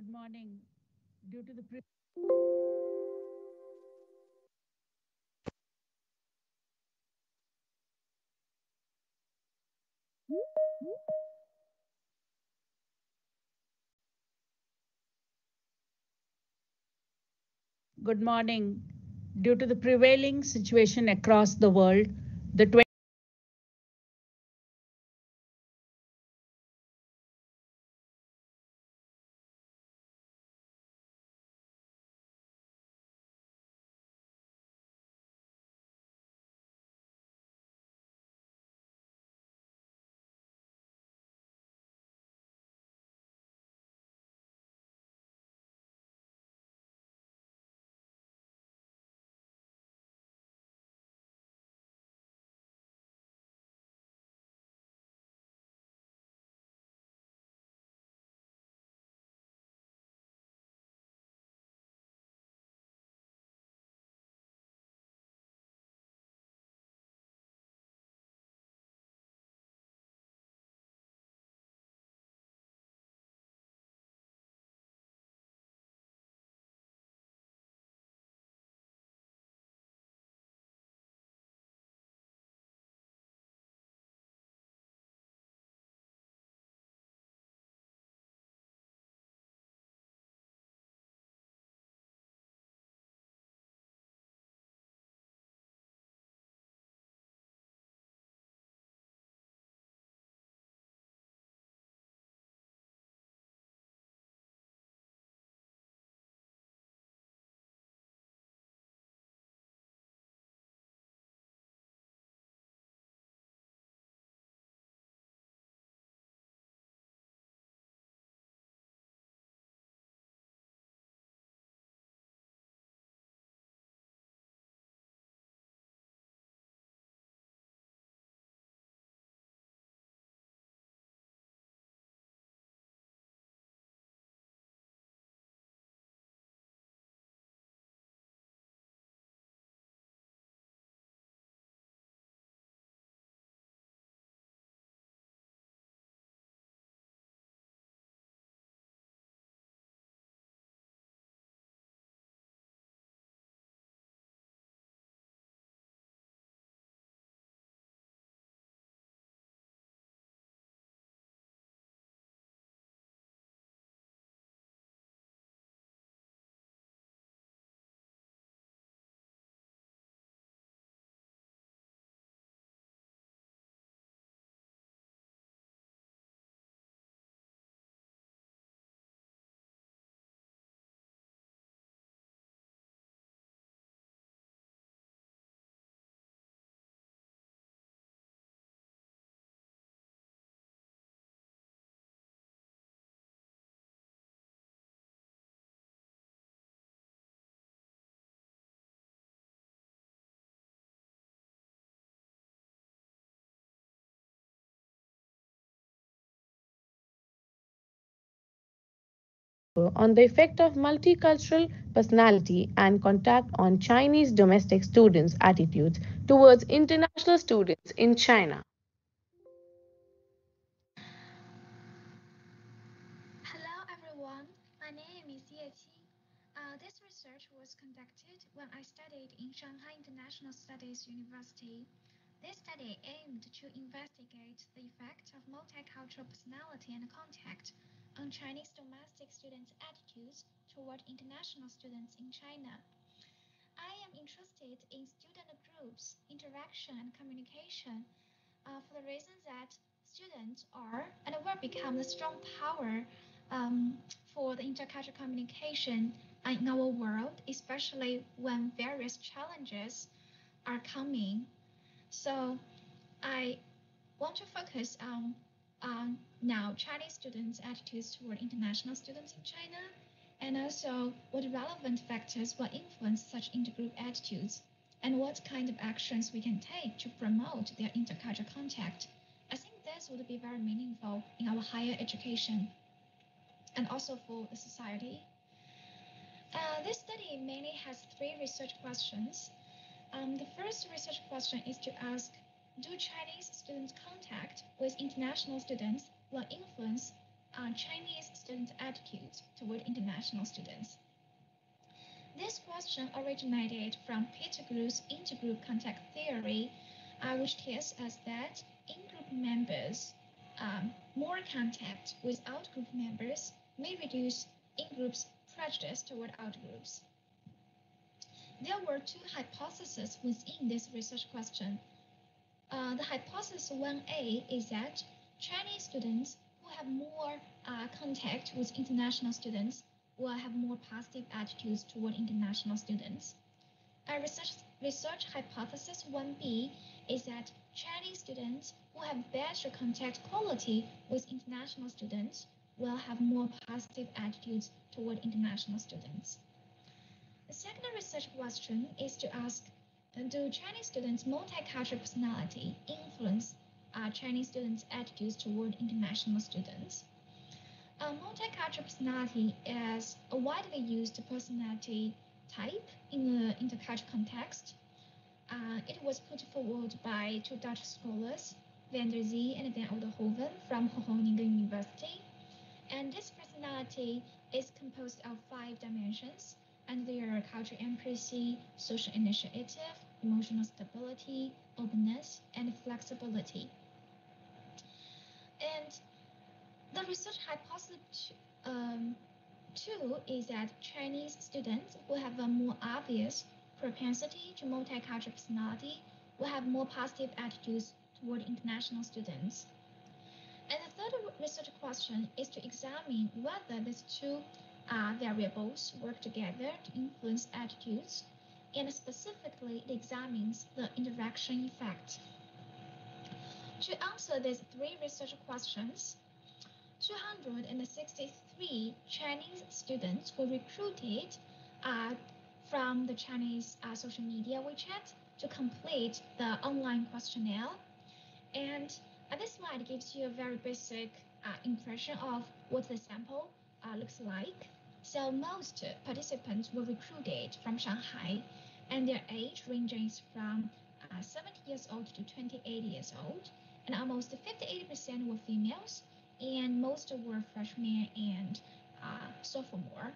Good morning. Due to the pre- Good morning. Due to the prevailing situation across the world, the on the effect of multicultural personality and contact on Chinese domestic students' attitudes towards international students in China. Hello everyone, my name is Ye Qi. Uh, this research was conducted when I studied in Shanghai International Studies University. This study aimed to investigate the effect of multicultural personality and contact on Chinese domestic students' attitudes toward international students in China. I am interested in student groups, interaction, and communication uh, for the reason that students are and will become the strong power um, for the intercultural communication in our world, especially when various challenges are coming. So I want to focus on um, now Chinese students' attitudes toward international students in China, and also what relevant factors will influence such intergroup attitudes, and what kind of actions we can take to promote their intercultural contact. I think this would be very meaningful in our higher education and also for the society. Uh, this study mainly has three research questions. Um, the first research question is to ask Do Chinese students' contact with international students will influence uh, Chinese student attitudes toward international students. This question originated from Peter Pettigrew's intergroup contact theory, uh, which tells us that in-group members um, more contact with out-group members may reduce in-groups prejudice toward out-groups. There were two hypotheses within this research question. Uh, the hypothesis 1A is that Chinese students who have more uh, contact with international students will have more positive attitudes toward international students. A research, research hypothesis 1B is that Chinese students who have better contact quality with international students will have more positive attitudes toward international students. The second research question is to ask, do Chinese students' multicultural personality influence uh, Chinese students' attitudes toward international students? A multicultural personality is a widely used personality type in the intercultural context. Uh, it was put forward by two Dutch scholars, Van der Zee and Van Oudenhoven from Groningen University. And this personality is composed of five dimensions, and they are cultural empathy, social initiative, emotional stability, openness, and flexibility. And the research hypothesis um, two is that Chinese students will have a more obvious propensity to multicultural personality, will have more positive attitudes toward international students. And the third research question is to examine whether these two uh, variables work together to influence attitudes, and specifically it examines the interaction effect. To answer these three research questions, 263 Chinese students were recruited uh, from the Chinese uh, social media WeChat to complete the online questionnaire. And uh, this slide gives you a very basic uh, impression of what the sample uh, looks like. So most participants were recruited from Shanghai, and their age ranges from uh, 70 years old to 28 years old, and almost 58% were females and most were freshmen and uh, sophomore.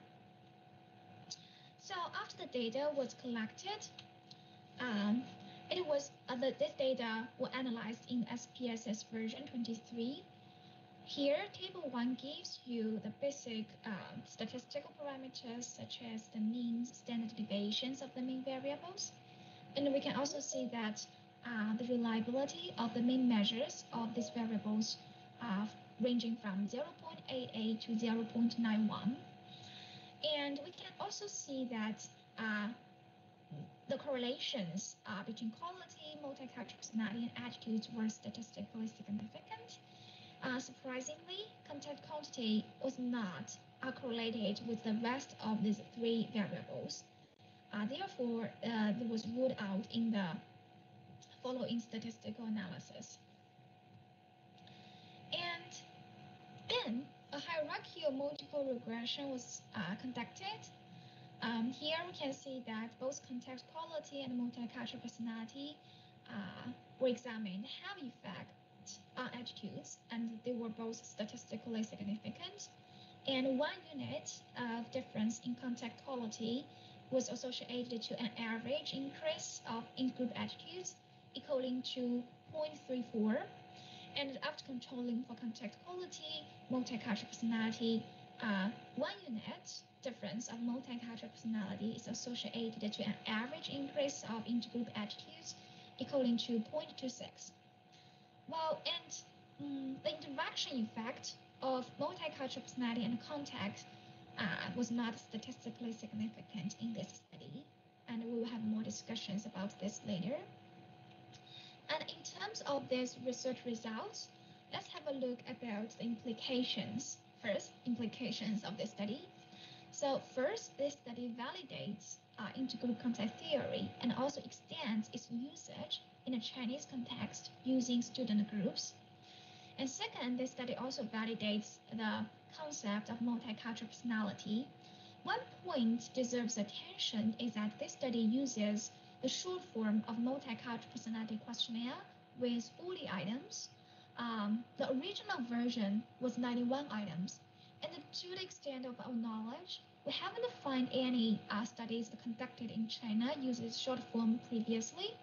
So after the data was collected, um, it was uh, the, this data were analyzed in SPSS version 23. Here, table one gives you the basic uh, statistical parameters such as the mean standard deviations of the mean variables. And we can also see that uh, the reliability of the mean measures of these variables uh, ranging from 0.88 to 0.91. And we can also see that uh, the correlations uh, between quality, multicultural personality, and attitudes were statistically significant. Uh, surprisingly, contact quantity was not correlated with the rest of these three variables. Uh, therefore, uh, it was ruled out in the following statistical analysis. And then a hierarchical multiple regression was uh, conducted. Um, here we can see that both contact quality and multicultural personality uh, were examined have effect on attitudes, and they were both statistically significant. And one unit of difference in contact quality was associated to an average increase of in-group attitudes equaling to 0.34 and after controlling for contact quality, multicultural personality, uh, one unit difference of multicultural personality is associated to an average increase of intergroup attitudes equaling to 0.26. Well, and um, the interaction effect of multicultural personality and contact uh, was not statistically significant in this study, and we will have more discussions about this later. And in terms of these research results, let's have a look about the implications. First, implications of this study. So first, this study validates uh, intergroup contact theory and also extends its usage in a Chinese context using student groups. And second, this study also validates the concept of multicultural personality. One point deserves attention is that this study uses the short form of multicultural personality questionnaire with 40 items. um, the original version was 91 items. And to the extent of our knowledge, we haven't found any uh, studies conducted in China uses short form previously.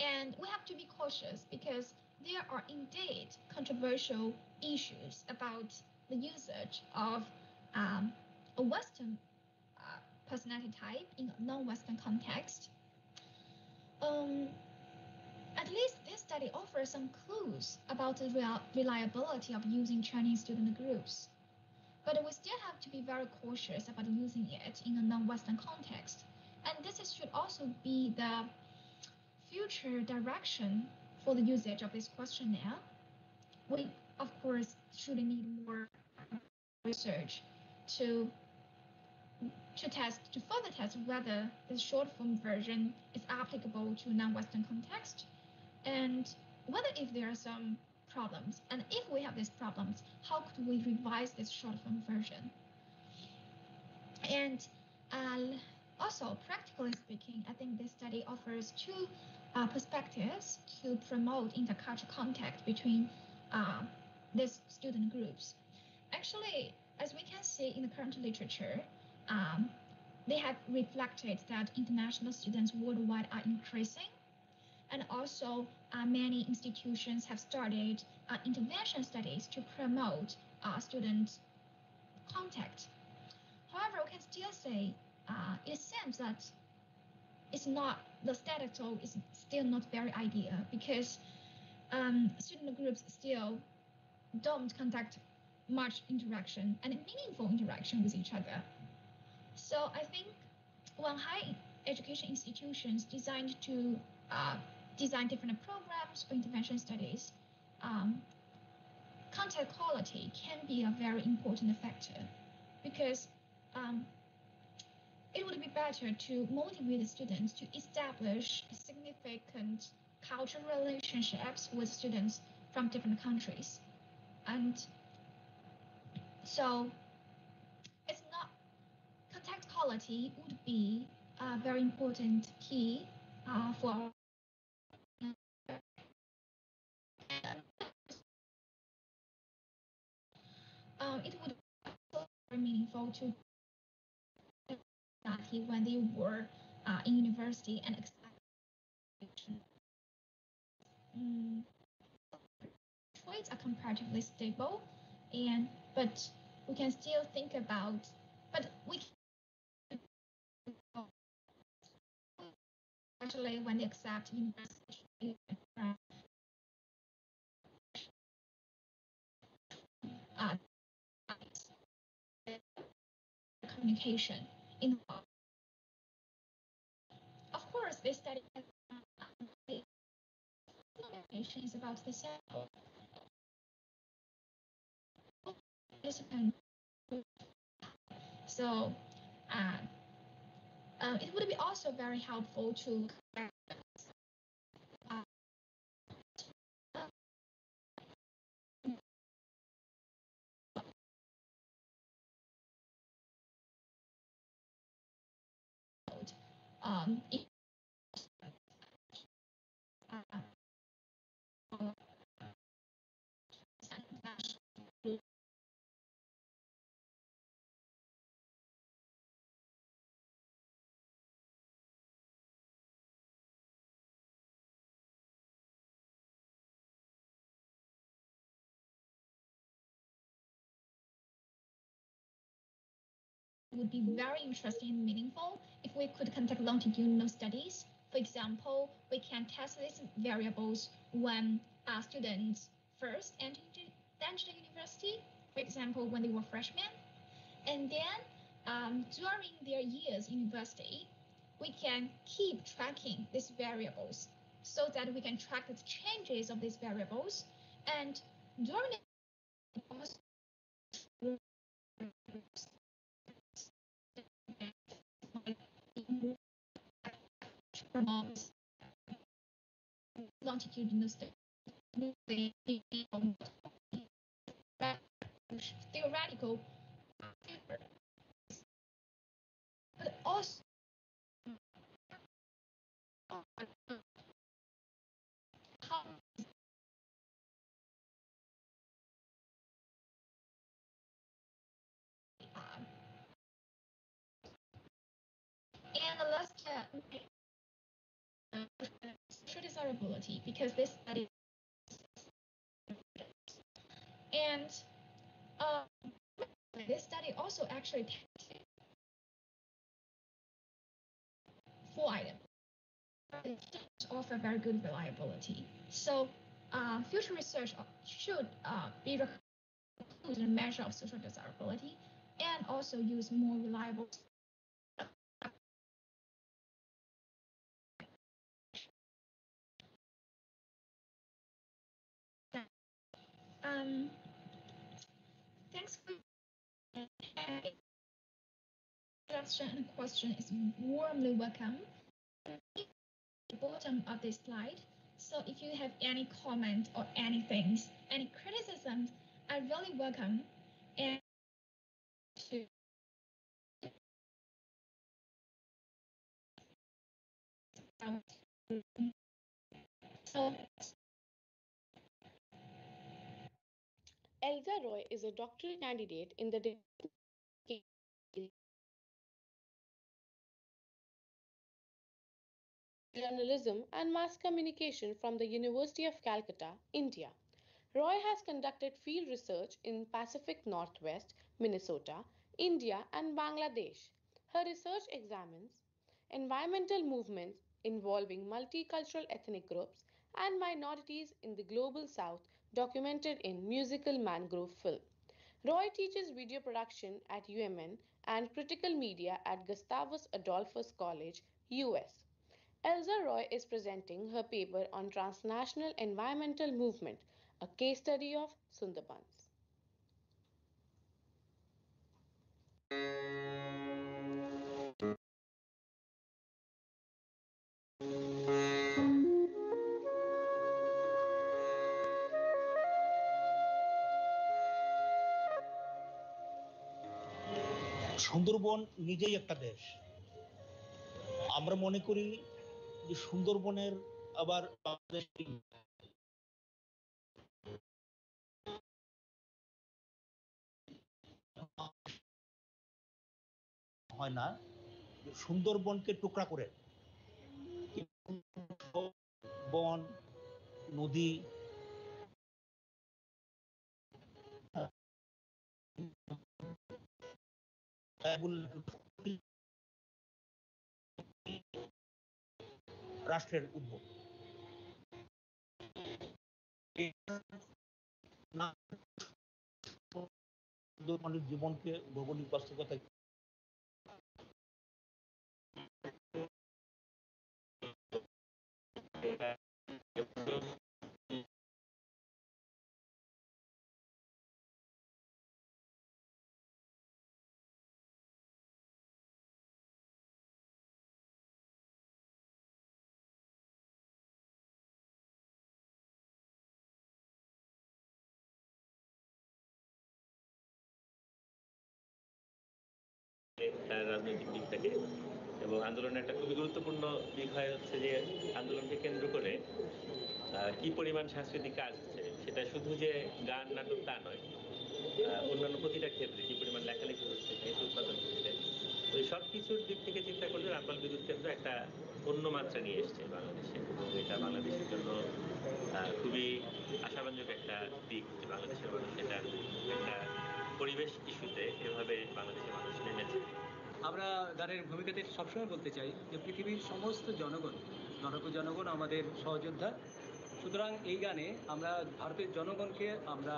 And we have to be cautious because there are indeed controversial issues about the usage of um, a Western uh, personality type in a non-Western context. Um, at least this study offers some clues about the reliability of using Chinese student groups. But we still have to be very cautious about using it in a non-Western context. And this should also be the future direction for the usage of this questionnaire. We, of course, should need more research to to test to further test whether the short form version is applicable to non-Western context and whether if there are some problems and if we have these problems how could we revise this short form version? And uh, also practically speaking i think this study offers two uh, perspectives to promote intercultural contact between uh, these student groups. Actually as we can see in the current literature um, they have reflected that international students worldwide are increasing and also, uh, many institutions have started uh, intervention studies to promote uh, student contact. However, we can still say uh, it seems that it's not the status quo is still not very ideal because um, student groups still don't conduct much interaction and meaningful interaction with each other. So I think when high education institutions designed to uh, design different programs for intervention studies, um, contact quality can be a very important factor because um, it would be better to motivate the students to establish significant cultural relationships with students from different countries. And so it's not contact quality would be a very important key uh, for um, it would be very meaningful to when they were uh, in university and um, traits are comparatively stable and but we can still think about but we actually when they accept university communication in the world. of course this study communication is about the sample so uh, uh, it would be also very helpful to um, it, uh, would be very interesting and meaningful if we could conduct longitudinal studies. For example, we can test these variables when uh, students first enter the university, for example, when they were freshmen. And then um, during their years in university, we can keep tracking these variables so that we can track the changes of these variables. And during promotes longitudinal theoretical. But also and Alaska social desirability because this study and uh, this study also actually tested four items offer very good reliability. So uh, future research should uh, be a measure of social desirability and also use more reliable um, thanks for introduction and question is warmly welcome. The bottom of this slide. So if you have any comment or anything, any criticisms, I really welcome and to so Elsa Roy is a doctoral candidate in the journalism and mass communication from the University of Calcutta, India. Roy has conducted field research in Pacific Northwest, Minnesota, India, and Bangladesh. Her research examines environmental movements involving multicultural ethnic groups and minorities in the global south documented in musical mangrove film. Roy teaches video production at UMN and critical media at Gustavus Adolphus College, US. Elsa Roy is presenting her paper on transnational environmental movement, a case study of Sundarbans. Sundarban নিজেই একটা দেশ। আমরা মনে করি যে সুন্দরবনের আবার হয় না সুন্দরবনকে টুকরা করে। বন, নদী রাষ্ট্রের উদ্ভব। সুন্দরবনের জীবনকে ভৌগোলিক বাস্তবতা রাজনৈতিক দিক থেকে এবং আন্দোলনের একটা খুবই গুরুত্বপূর্ণ বিষয় হচ্ছে যে আন্দোলনকে কেন্দ্র করে কি পরিমাণ সাংস্কৃতিক কাজ হচ্ছে সেটা শুধু যে গান, নাটক তা নয় অন্যান্য প্রতিটা ক্ষেত্রে কি পরিমাণ লেখালেখি হচ্ছে সাহিত্য উৎপাদন হচ্ছে তো সব কিছুর দিক থেকে চিন্তা করলে রামপাল বিদ্যুৎ কেন্দ্র একটা অন্য মাত্রা নিয়ে এসছে বাংলাদেশে এবং এটা বাংলাদেশের জন্য খুবই আশাব্যঞ্জক একটা দিক যে বাংলাদেশের মানুষ এটা একটা পরিবেশ ইস্যুতে এভাবে বাংলাদেশের মানুষ নেমেছে। আমরা গানের ভূমিকাতে সবসময় বলতে চাই যে পৃথিবীর সমস্ত জনগণ জনক জনগণ আমাদের সহযোদ্ধা। সুতরাং এই গানে আমরা ভারতের জনগণকে আমরা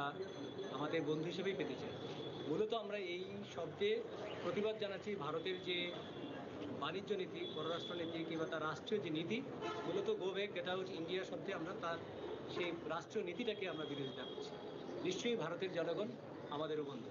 আমাদের বন্ধু হিসেবেই পেতে চাই। মূলত আমরা এই শব্দে প্রতিবাদ জানাচ্ছি ভারতের যে বাণিজ্য নীতি, পররাষ্ট্র নীতি কিংবা তার রাষ্ট্রীয় যে নীতি, মূলত গো গেট আউট ইন্ডিয়া শব্দে আমরা তার সেই রাষ্ট্রীয় নীতিটাকে আমরা বিরোধিতা করছি। নিশ্চয়ই ভারতের জনগণ আমাদেরও বন্ধু।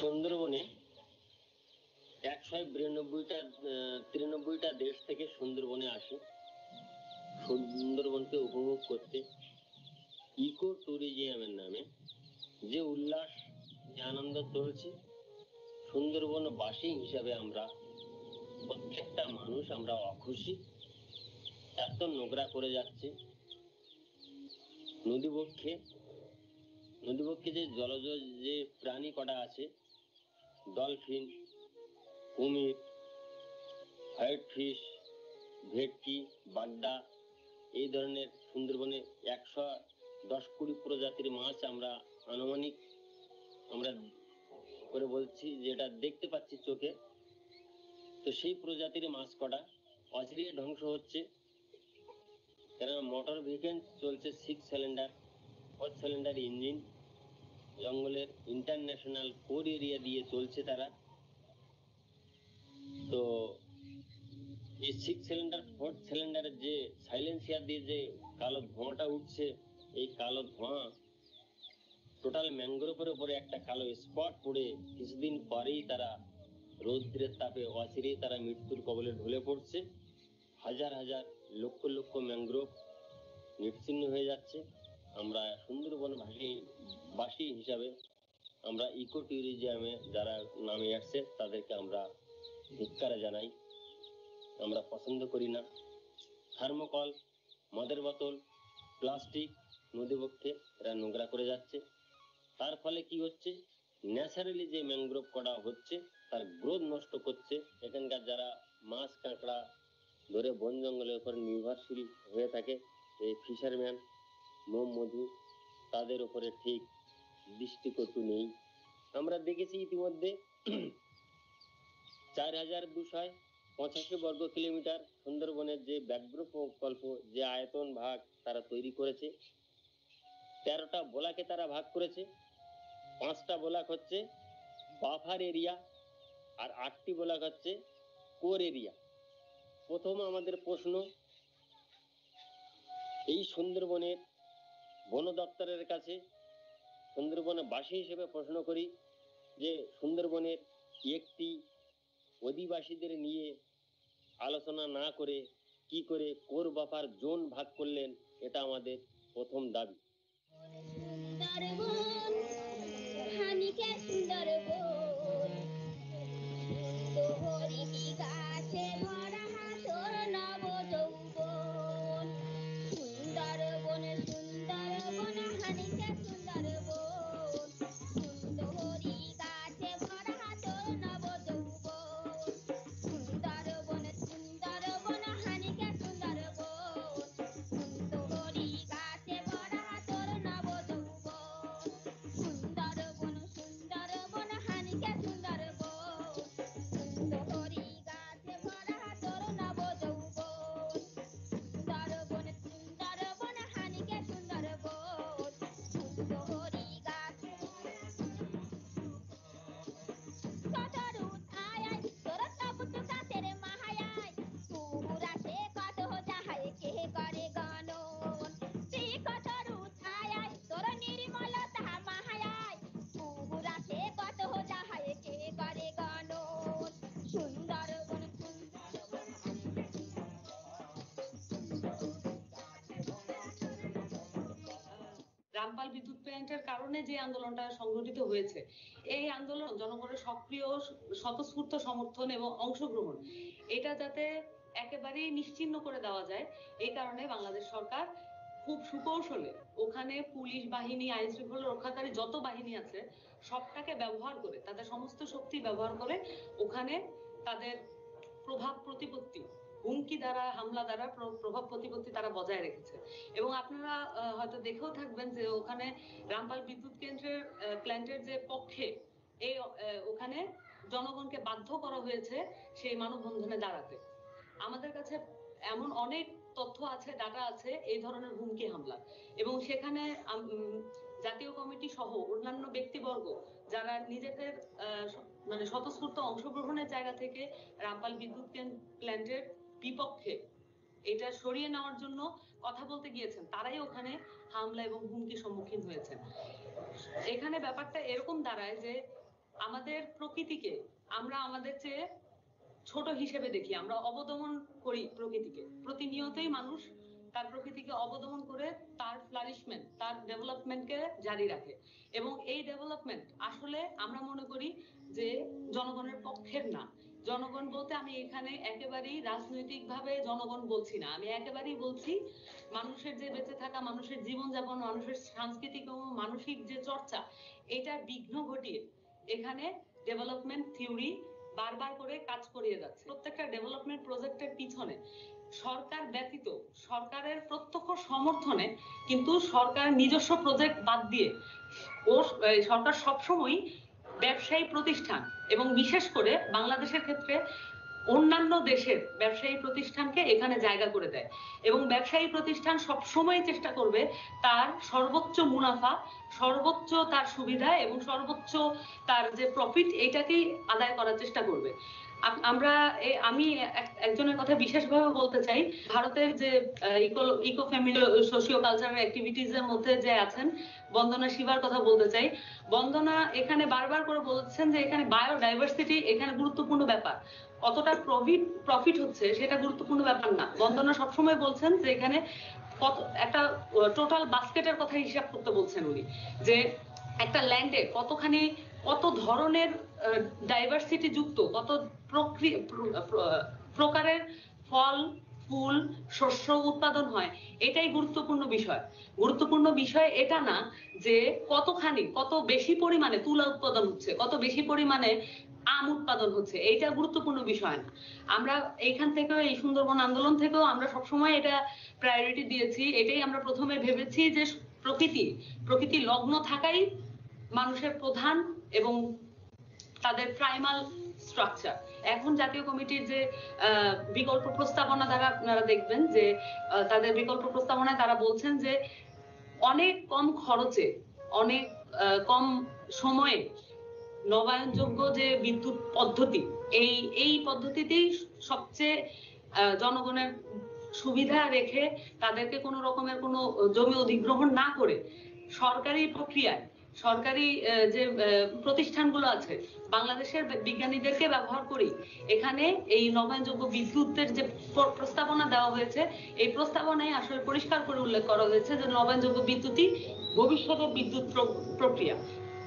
সুন্দরবনে একশো বিরানব্বইটা তিরানব্বইটা দেশ থেকে সুন্দরবনে আসে। সুন্দরবনকে উপভোগ করতে ইকো ট্যুরিজমের নামে যে উল্লাস, যে আনন্দ চলছে, সুন্দরবনবাসী হিসাবে আমরা, প্রত্যেকটা মানুষ আমরা অখুশি। এত নোংরা করে যাচ্ছে। নদীবক্ষে নদীবক্ষে যে জলজ যে প্রাণী কটা আছে ডলফিন কুমির হোয়াইট ফিশ ভেটকি বাগদা এই ধরনের সুন্দরবনে একশো দশ কুড়ি প্রজাতির মাছ আমরা আনুমানিক আমরা করে বলছি, যেটা দেখতে পাচ্ছি চোখে। তো সেই প্রজাতির মাছ কটা? অচিরে ধ্বংস হচ্ছে। কেননা মোটর ভেহিকেল চলছে six cylinder four cylinder engine জঙ্গলের ইন্টারন্যাশনাল কোর এরিয়া দিয়ে চলছে তারা। তো এই সিক্স সিলিন্ডার ফোর্থ সিলিন্ডারের যে সাইলেন্সিয়ার দিয়ে যে কালো ধোঁয়াটা উঠছে, এই কালো ধোঁয়া টোটাল ম্যাংগ্রোভের উপরে একটা কালো স্পট পড়ে। কিছুদিন পরেই তারা রৌদ্রের তাপে অচিরেই তারা মৃত্যুর কবলে ঢলে পড়ছে। হাজার হাজার লক্ষ লক্ষ ম্যাংগ্রোভ নিশ্চিন্ন হয়ে যাচ্ছে। আমরা সুন্দরবন ভাষী বাসী হিসাবে আমরা ইকো ট্যুরিজমে যারা নামে আসছে, তাদেরকে আমরা ধিক্কারা জানাই। আমরা পছন্দ করি না। থার্মোকল, মদের বোতল, প্লাস্টিক নদীবক্ষে এরা নোংরা করে যাচ্ছে। তার ফলে কি হচ্ছে? ন্যাচারালি যে ম্যাংগ্রোভ করা হচ্ছে, তার গ্রোথ নষ্ট করছে। এখানকার যারা মাছ, কাঁকড়া ধরে বন জঙ্গলের উপর নির্ভরশীল হয়ে থাকে, এই ফিশারম্যান মোম মধু তাদের উপরে ঠিক দৃষ্টিকটু নেই। আমরা দেখেছি ইতিমধ্যে চার হাজার দুশো পঁচাশি বর্গ কিলোমিটার সুন্দরবনের যে ব্যাঘ্র প্রকল্প, যে আয়তন ভাগ তারা তৈরি করেছে, তেরোটা বোলাকে তারা ভাগ করেছে। পাঁচটা বোলাক হচ্ছে বাফার এরিয়া আর আটটি বোলাক হচ্ছে কোর এরিয়া। প্রথম আমাদের প্রশ্ন, এই সুন্দরবনের বন দপ্তরের কাছে সুন্দরবনে বাসী হিসেবে প্রশ্ন করি যে সুন্দরবনের একটি অধিবাসীদের নিয়ে আলোচনা না করে কি করে কোর বাপার জোন ভাগ করলেন, এটা আমাদের প্রথম দাবি। সুন্দরবন। বিদ্যুৎ কারণে যে আন্দোলনটা সংগঠিত হয়েছে, এই আন্দোলন জনগণের সক্রিয় স্বতঃস্ফূর্ত সমর্থন এবং অংশগ্রহণ, এটা যাতে একেবারেই নিশ্চিহ্ন করে দেওয়া যায়, এই কারণে বাংলাদেশ সরকার খুব সুকৌশলে ওখানে পুলিশ বাহিনী আইন শৃঙ্খলা রক্ষাকারী যত বাহিনী আছে, সবটাকে ব্যবহার করে, তাদের সমস্ত শক্তি ব্যবহার করে ওখানে তাদের প্রভাব প্রতিপত্তি হুমকি দ্বারা, হামলা দ্বারা প্রভাব প্রতিপত্তি তারা বজায় রেখেছে। এবং আপনারা হয়তো দেখেও থাকবেন যে ওখানে রামপাল বিদ্যুৎ কেন্দ্রের প্ল্যান্টের যে পক্ষে এই ওখানে জনগণকে বাধ্য করা হয়েছে সেই মানববন্ধনে দাঁড়াতে। আমাদের কাছে এমন অনেক তথ্য আছে ডাটা আছে, এই ধরনের হুমকি হামলা। এবং সেখানে জাতীয় কমিটি সহ অন্যান্য ব্যক্তিবর্গ যারা নিজেদের মানে স্বতঃস্ফূর্ত অংশগ্রহণের জায়গা থেকে রামপাল বিদ্যুৎ প্ল্যান্টের বিপক্ষে এটা সরিয়ে নেওয়ার জন্য কথা বলতে গিয়েছেন। তারাই ওখানে হামলা এবং হুমকির সম্মুখীন হয়েছেন। এখানে ব্যাপারটা এরকম দাঁড়ায় যে আমাদের প্রকৃতিকে আমরা আমাদের চেয়ে ছোট হিসেবে দেখি, আমরা অবদমন করি প্রকৃতিকে। প্রতিনিয়তই মানুষ তার প্রকৃতিকে অবদমন করে তার ফ্লারিশমেন্ট তার ডেভেলপমেন্টকে জারি রাখে। এবং এই ডেভেলপমেন্ট আসলে আমরা মনে করি যে জনগণের পক্ষের না। জনগণ বলতে আমি এখানে একেবারেই রাজনৈতিকভাবে জনগণ বলছি না। আমি একেবারেই বলছি, মানুষের যে বেঁচে থাকা, মানুষের জীবনযাপন, মানুষের সাংস্কৃতিক এবং মানসিক যে চর্চা এটার বিঘ্ন ঘটিয়ে এখানে ডেভেলপমেন্ট থিওরি বারবার করে কাজ করিয়ে যাচ্ছে। প্রত্যেকটা ডেভেলপমেন্ট প্রজেক্টের পিছনে সরকার ব্যতীত, সরকারের প্রত্যক্ষ সমর্থনে কিন্তু সরকার নিজস্ব প্রজেক্ট বাদ দিয়ে ও সরকার সবসময় ব্যবসায়ী প্রতিষ্ঠান এবং বিশেষ করে বাংলাদেশের ক্ষেত্রে অন্যান্য দেশের ব্যবসায়ী প্রতিষ্ঠানকে এখানে জায়গা করে দেয় এবং ব্যবসায়ী প্রতিষ্ঠান সব সময় চেষ্টা করবে তার সর্বোচ্চ মুনাফা, সর্বোচ্চ তার সুবিধা এবং সর্বোচ্চ তার যে প্রফিট এটাকেই আদায় করার চেষ্টা করবে। আমরা আমি এক- একজনের কথা বিশেষভাবে বলতে চাই। ভারতের যে eco eco family socio cultural activities এর মধ্যে যে আছেন, বন্দনা শিবার কথা বলতে চাই। বন্দনা এখানে বারবার করে বলছেন যে, এখানে বায়োডাইভার্সিটি এখানে গুরুত্বপূর্ণ ব্যাপার। কতটা প্রফিট প্রফিট হচ্ছে সেটা গুরুত্বপূর্ণ ব্যাপার না। বন্দনা সবসময় বলছেন যে, এখানে কত, একটা টোটাল বাস্কেটের কথা হিসাব করতে বলছেন উনি। যে, একটা ল্যান্ডে কতখানি, কত ধরনের ডাইভার্সিটি যুক্ত, কত প্রকারের ফল, ফুল, শস্য উৎপাদন হয়, এটাই গুরুত্বপূর্ণ বিষয়। গুরুত্বপূর্ণ বিষয় এটা না যে কতখানি, কত বেশি পরিমাণে তুলা উৎপাদন হচ্ছে, কত বেশি পরিমাণে আম উৎপাদন হচ্ছে, এইটা গুরুত্বপূর্ণ বিষয় না। আমরা এইখান থেকেও, এই সুন্দরবন আন্দোলন থেকেও আমরা সবসময় এটা প্রায়োরিটি দিয়েছি, এটাই আমরা প্রথমে ভেবেছি যে প্রকৃতি প্রকৃতি লগ্ন থাকাই মানুষের প্রধান এবং তাদের প্রাইমাল স্ট্রাকচার এখন জাতীয় কমিটির যে বিকল্প প্রস্তাবনা দ্বারা আপনারা দেখবেন যে তাদের বিকল্প প্রস্তাবনায় তারা বলছেন যে, অনেক কম খরচে, অনেক কম সময়ে নবায়নযোগ্য যে বিদ্যুৎ পদ্ধতি, এই এই পদ্ধতিতেই সবচেয়ে জনগণের সুবিধা রেখে তাদেরকে কোনো রকমের কোনো জমি অধিগ্রহণ না করে সরকারি প্রক্রিয়ায় সরকারি যে প্রতিষ্ঠানগুলো আছে বাংলাদেশের বিজ্ঞানীদেরকে ব্যবহার করি এখানে এই নবায়নযোগ্য বিদ্যুতের যে প্রস্তাবনা দেওয়া হয়েছে এই প্রস্তাবনায় আসলে পরিষ্কার করে উল্লেখ করা হয়েছে যে নবায়নযোগ্য বিদ্যুৎই ভবিষ্যতের বিদ্যুৎ প্র- প্রক্রিয়া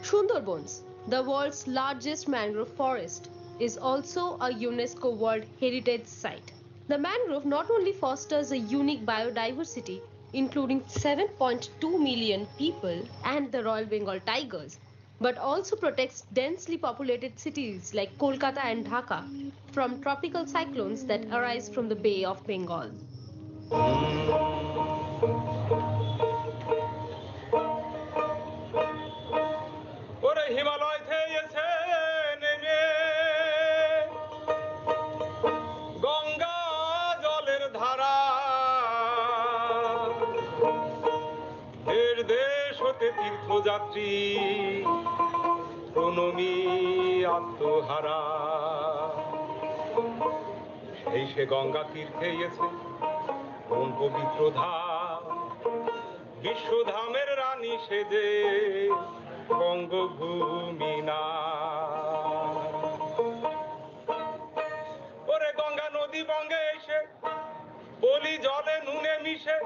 Sundarban the world's largest mangrove forest is also a UNESCO World Heritage Site. The mangrove not only fosters a unique biodiversity, including 7.2 million people and the Royal Bengal tigers, but also protects densely populated cities like Kolkata and Dhaka from tropical cyclones that arise from the Bay of Bengal. তীর্থযাত্রী প্রণমী আত্মহারা। এই সে গঙ্গা তীর্থে এসে কোন পবিত্র ধাম? বিশ্বধামের রানী সেজে বঙ্গভূমি না। ওরে গঙ্গা নদী বঙ্গে এসে, বলি জলে নুনে মিশে,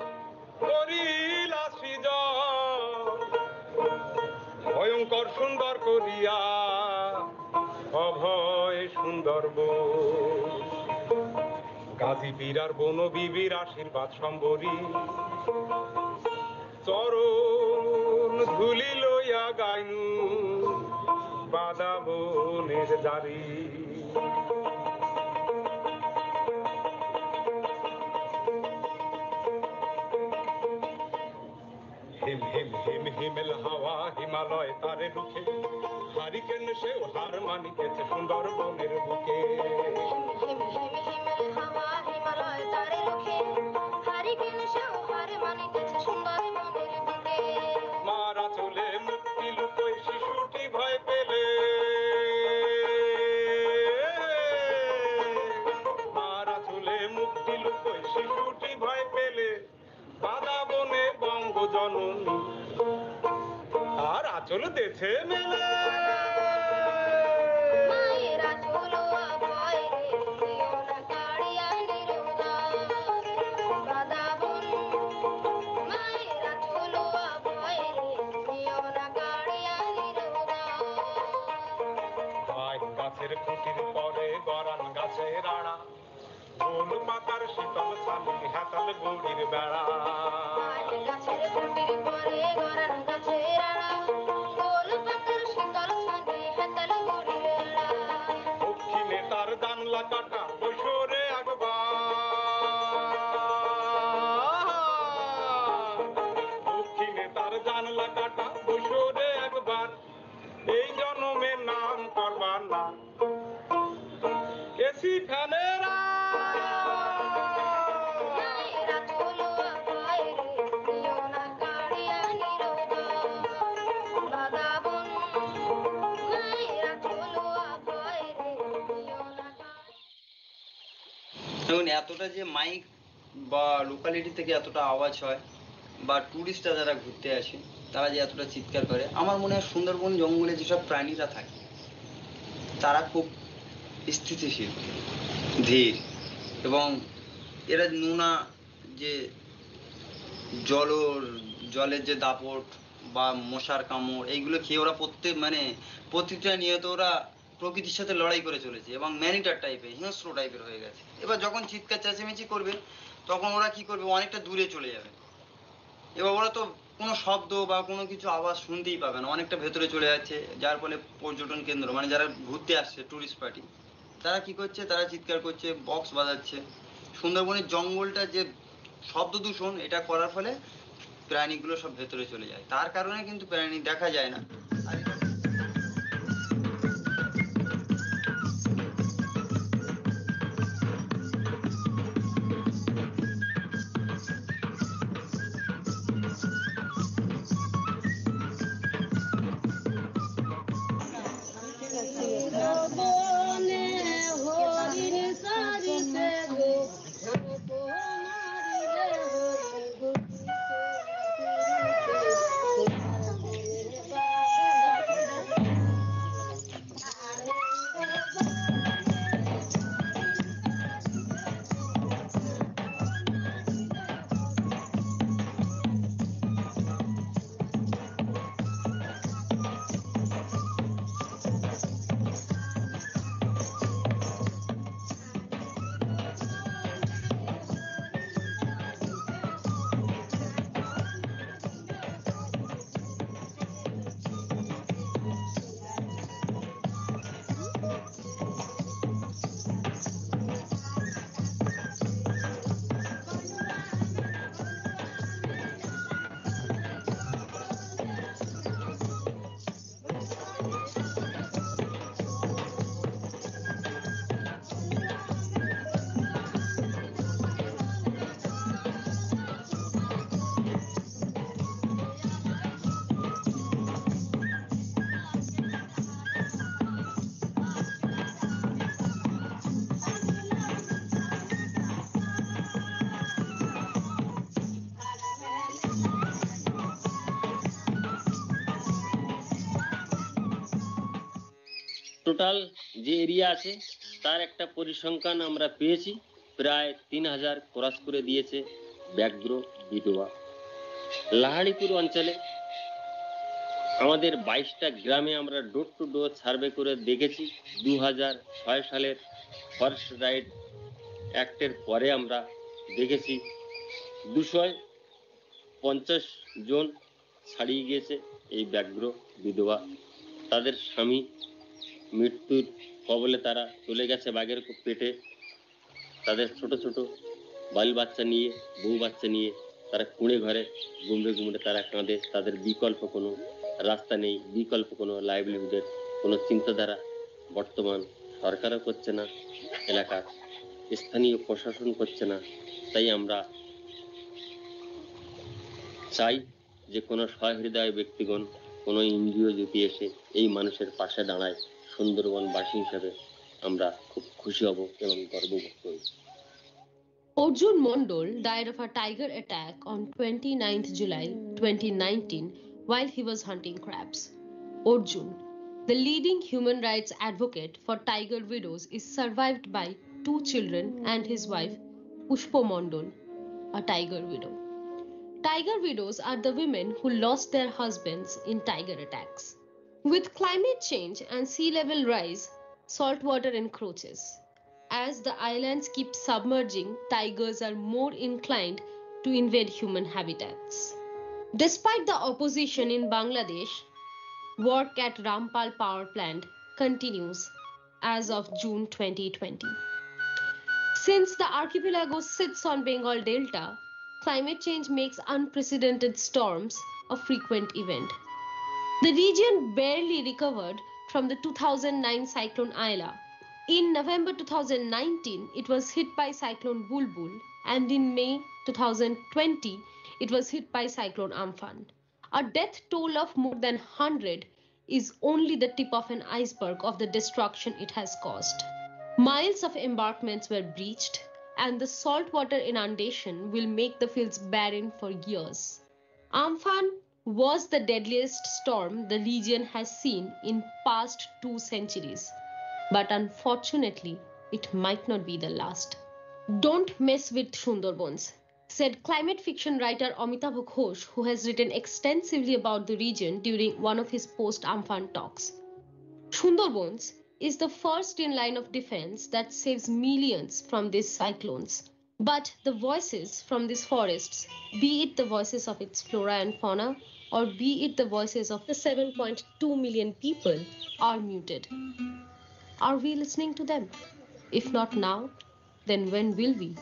করিলা সৃজন। ভয়ঙ্কর সুন্দর করিয়া, অভয় সুন্দরব গাজী পীরার বন বিবির আশীর্বাদ সম্বরী। চরণ ধুলি লইয়া গাইনু বাদাবনের জারি। হিম হিম হিম হিমেল হাওয়া হিমালয় তারে রুখে। হারিকেন সেও হার মানিকেছে সুন্দরবনের বুকে। থেমে গাছের খুঁটির পরে গরান গাছে রাড়া ফুল পাতার শীতল ছালি হাতাল গৌরীর বেড়া। গাছের খুঁটির পরে গরান গাছে রাড়া দেখুন, এতটা যে মাইক বা লোকালিটি থেকে এতটা আওয়াজ হয়, বা ট্যুরিস্টরা যারা ঘুরতে আসে, তারা যে এতটা চিৎকার করে, আমার মনে হয় সুন্দরবন জঙ্গলে যেসব প্রাণীরা থাকে, তারা খুব স্থিতিশীল, ধীর, এবং এরা নোনা যে জল জলের যে দাপট বা মশার কামড়, এইগুলো খেয়ে ওরা প্রত্যেক মানে প্রতিটা নিয়ত ওরা প্রকৃতির সাথে লড়াই করে চলেছে এবং ম্যানিটার টাইপের, হিংস্র টাইপের হয়ে গেছে। এবার যখন চিৎকার চেঁচামেচি করবে, তখন ওরা কি করবে? অনেকটা দূরে চলে যাবে। এবার ওরা তো কোনো শব্দ বা কোনো কিছু আওয়াজ শুনতেই পাবে না। অনেকটা ভেতরে চলে যাচ্ছে, যার ফলে পর্যটন কেন্দ্র মানে যারা ঘুরতে আসছে টুরিস্ট পার্টি তারা কি করছে? তারা চিৎকার করছে বক্স বাজাচ্ছে। সুন্দরবনের জঙ্গলটা যে শব্দ দূষণ, এটা করার ফলে প্রাণীগুলো সব ভেতরে চলে যায়। তার কারণে কিন্তু প্রাণী দেখা যায় না। টোটাল যে এরিয়া আছে, তার একটা পরিসংখ্যান আমরা পেয়েছি। প্রায় তিন হাজার ক্রস করে দিয়েছে ব্যাঘ্র বিধবা। লাহাড়িপুর অঞ্চলে আমাদের বাইশটা গ্রামে আমরা ডোর টু ডোর সার্ভে করে দেখেছি। দু হাজার ছয় সালের ফরেস্ট রাইড অ্যাক্টের পরে আমরা দেখেছি। দুশো পঞ্চাশ জন ছাড়িয়ে গিয়েছে এই ব্যাঘ্র বিধবা। তাদের স্বামী মৃত্যুর কবলে তারা চলে গেছে বাঘের পেটে। তাদের ছোট ছোট বাল বাচ্চা নিয়ে, বউ বাচ্চা নিয়ে তারা কুঁড়ে ঘরে গুমড়ে গুমড়ে তারা কাঁদে। তাদের বিকল্প কোনো রাস্তা নেই, বিকল্প কোনো লাইভলিহুডের কোনো চিন্তাধারা বর্তমান সরকারও করছে না এলাকার স্থানীয় প্রশাসন করছে না। তাই আমরা চাই যে কোনো সহৃদয় ব্যক্তিগণ, কোনো এনজিও যদি এসে এই মানুষের পাশে দাঁড়ায় সুন্দরবনবাসী হিসেবে আমরা খুব খুশি হব এবং গর্ববোধ করব Arjun Mondol died of a tiger attack on 29th July 2019 while he was hunting crabs. Arjun, the leading human rights advocate for tiger widows, is survived by two children and his wife, Pushpo Mondol, a tiger widow. Tiger widows are the women who lost their husbands in tiger attacks. With climate change and sea level rise, saltwater encroaches. As the islands keep submerging, tigers are more inclined to invade human habitats. Despite the opposition in Bangladesh, work at Rampal power plant continues as of June 2020. Since the archipelago sits on Bengal Delta, climate change makes unprecedented storms a frequent event. The region barely recovered from the 2009 cyclone Ayla. In November 2019, it was hit by cyclone Bulbul, and in May 2020, it was hit by cyclone Amphan. A death toll of more than 100 is only the tip of an iceberg of the destruction it has caused. Miles of embankments were breached, and the saltwater inundation will make the fields barren for years. Amphan was the deadliest storm the region has seen in past two centuries, but unfortunately, it might not be the last. Don't mess with Sundarbans, said climate fiction writer Amitav Ghosh, who has written extensively about the region during one of his post Amphan talks. Sundarbans is the first in line of defense that saves millions from these cyclones. But the voices from these forests, be it the voices of its flora and fauna, or be it the voices of the 7.2 million people, are muted. Are we listening to them? If not now, then when will we?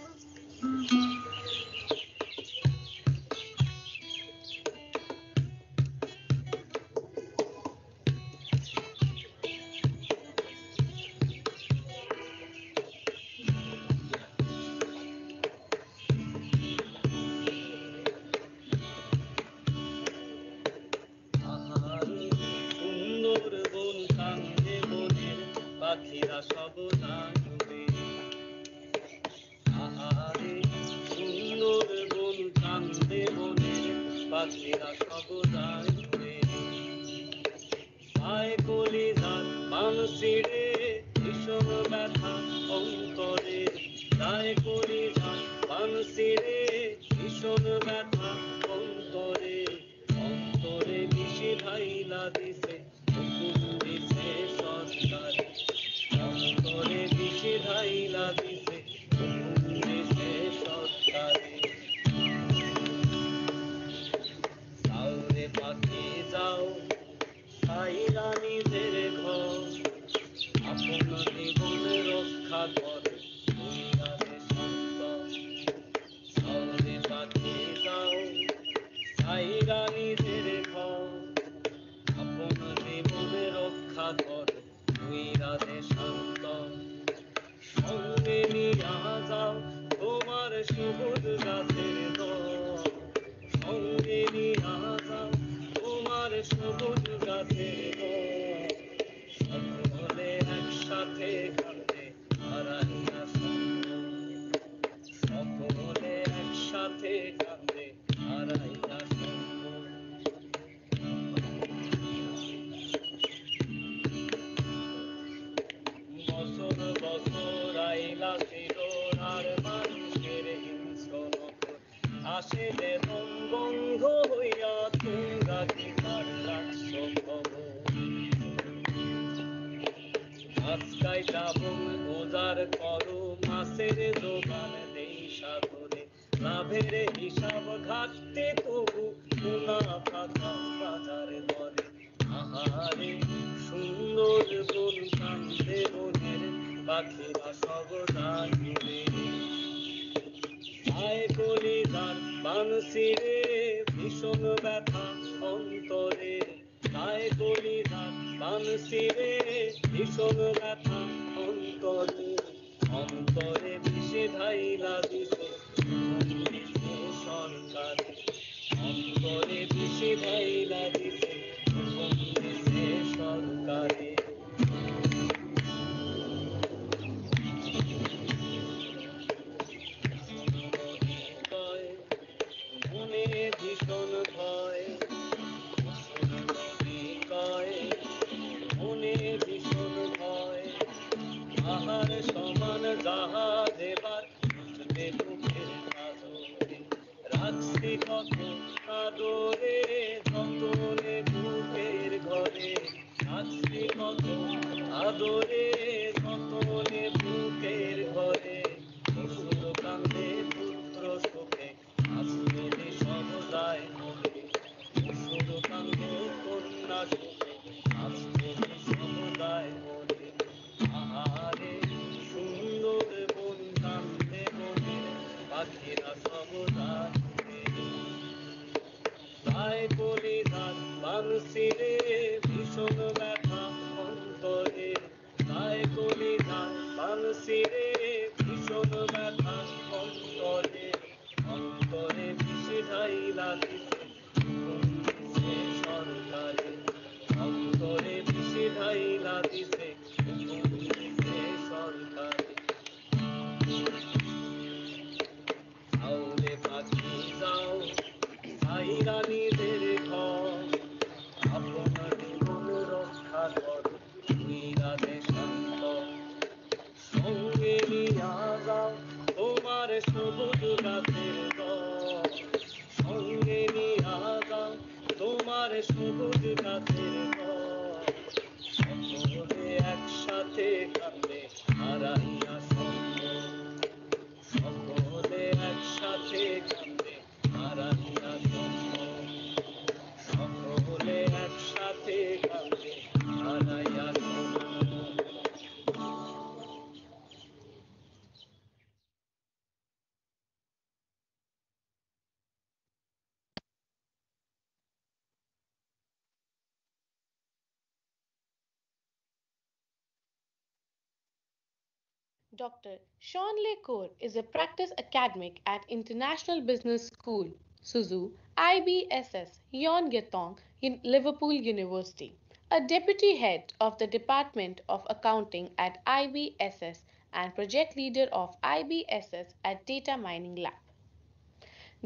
Dr. Jean Le Cour is a practice academic at International Business School, Suzhou, IBSS, Jiaotong, in Liverpool University, a deputy head of the Department of Accounting at IBSS and project leader of IBSS at Data Mining Lab.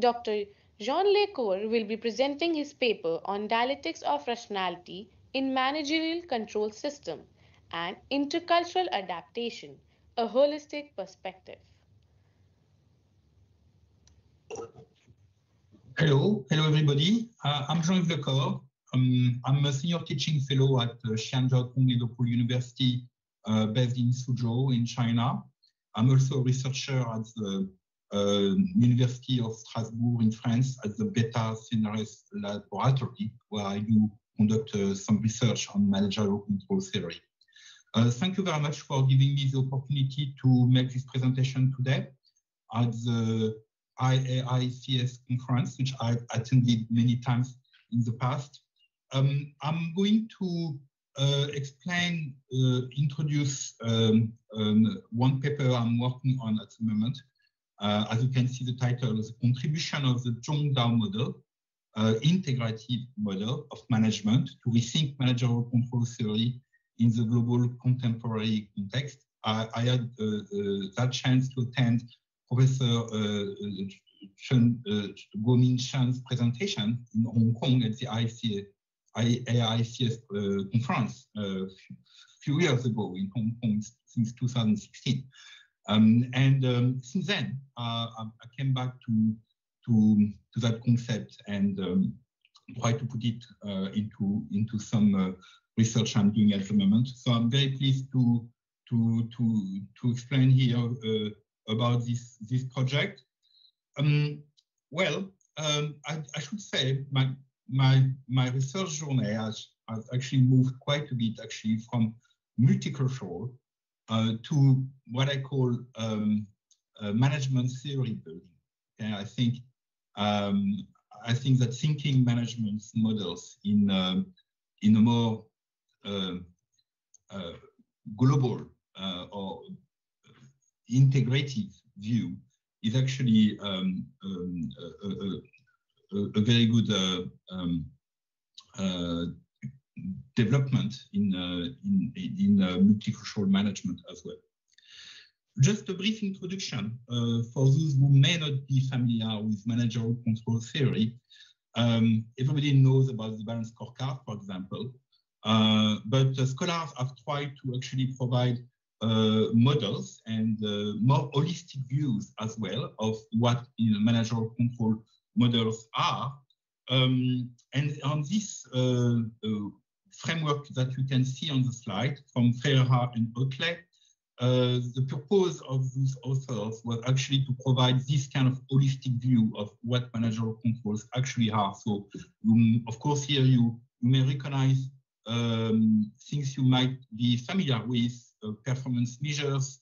Dr. Jean Le Cour will be presenting his paper on dialectics of rationality in managerial control system and intercultural adaptation, a holistic perspective. Hello, hello everybody. Uh, I'm Jean-Yves Lecor. Um, I'm a senior teaching fellow at uh, Liverpool University, uh, based in Suzhou in China. I'm also a researcher at the uh, University of Strasbourg in France at the Beta CNRS laboratory, where I do conduct uh, some research on managerial control theory. Uh, thank you very much for giving me the opportunity to make this presentation today at the IAICS conference, which I've attended many times in the past. Um, I'm going to uh, explain, uh, introduce um, um, one paper I'm working on at the moment. Uh, as you can see, the title is the contribution of the Zhongdao model, uh, integrative model of management to rethink managerial control theory in the global contemporary context. I, I had uh, uh, that chance to attend Professor uh, Chen, Guo-Ming Chen's presentation in Hong Kong at the ICA, AICS conference a few, years ago in Hong Kong since 2016. Um, and um, since then, uh, I, I came back to, to, to that concept and um, try to put it uh, into, into some uh, research I'm doing at the moment. So I'm very pleased to, to, to, to explain here uh, about this, this project. Um, well, um, I, I, should say my, my, my research journey has, has actually moved quite a bit actually from multicultural uh, to what I call um, uh, management theory building. Okay, I think um, I think that thinking management models in uh, in a more global uh, or integrative view is actually um, um, a, a, a, very good um, development in, in, in multicultural management as well. Just a brief introduction uh, for those who may not be familiar with managerial control theory. Um, everybody knows about the balance scorecard, for example, uh, but scholars have tried to actually provide uh, models and uh, more holistic views as well of what you know, managerial control models are. Um, and on this uh, framework that you can see on the slide from Ferreira and Otley, uh, the purpose of these authors was actually to provide this kind of holistic view of what managerial controls actually are. So, um, of course, here you, you may recognize um, things you might be familiar with, uh, performance measures,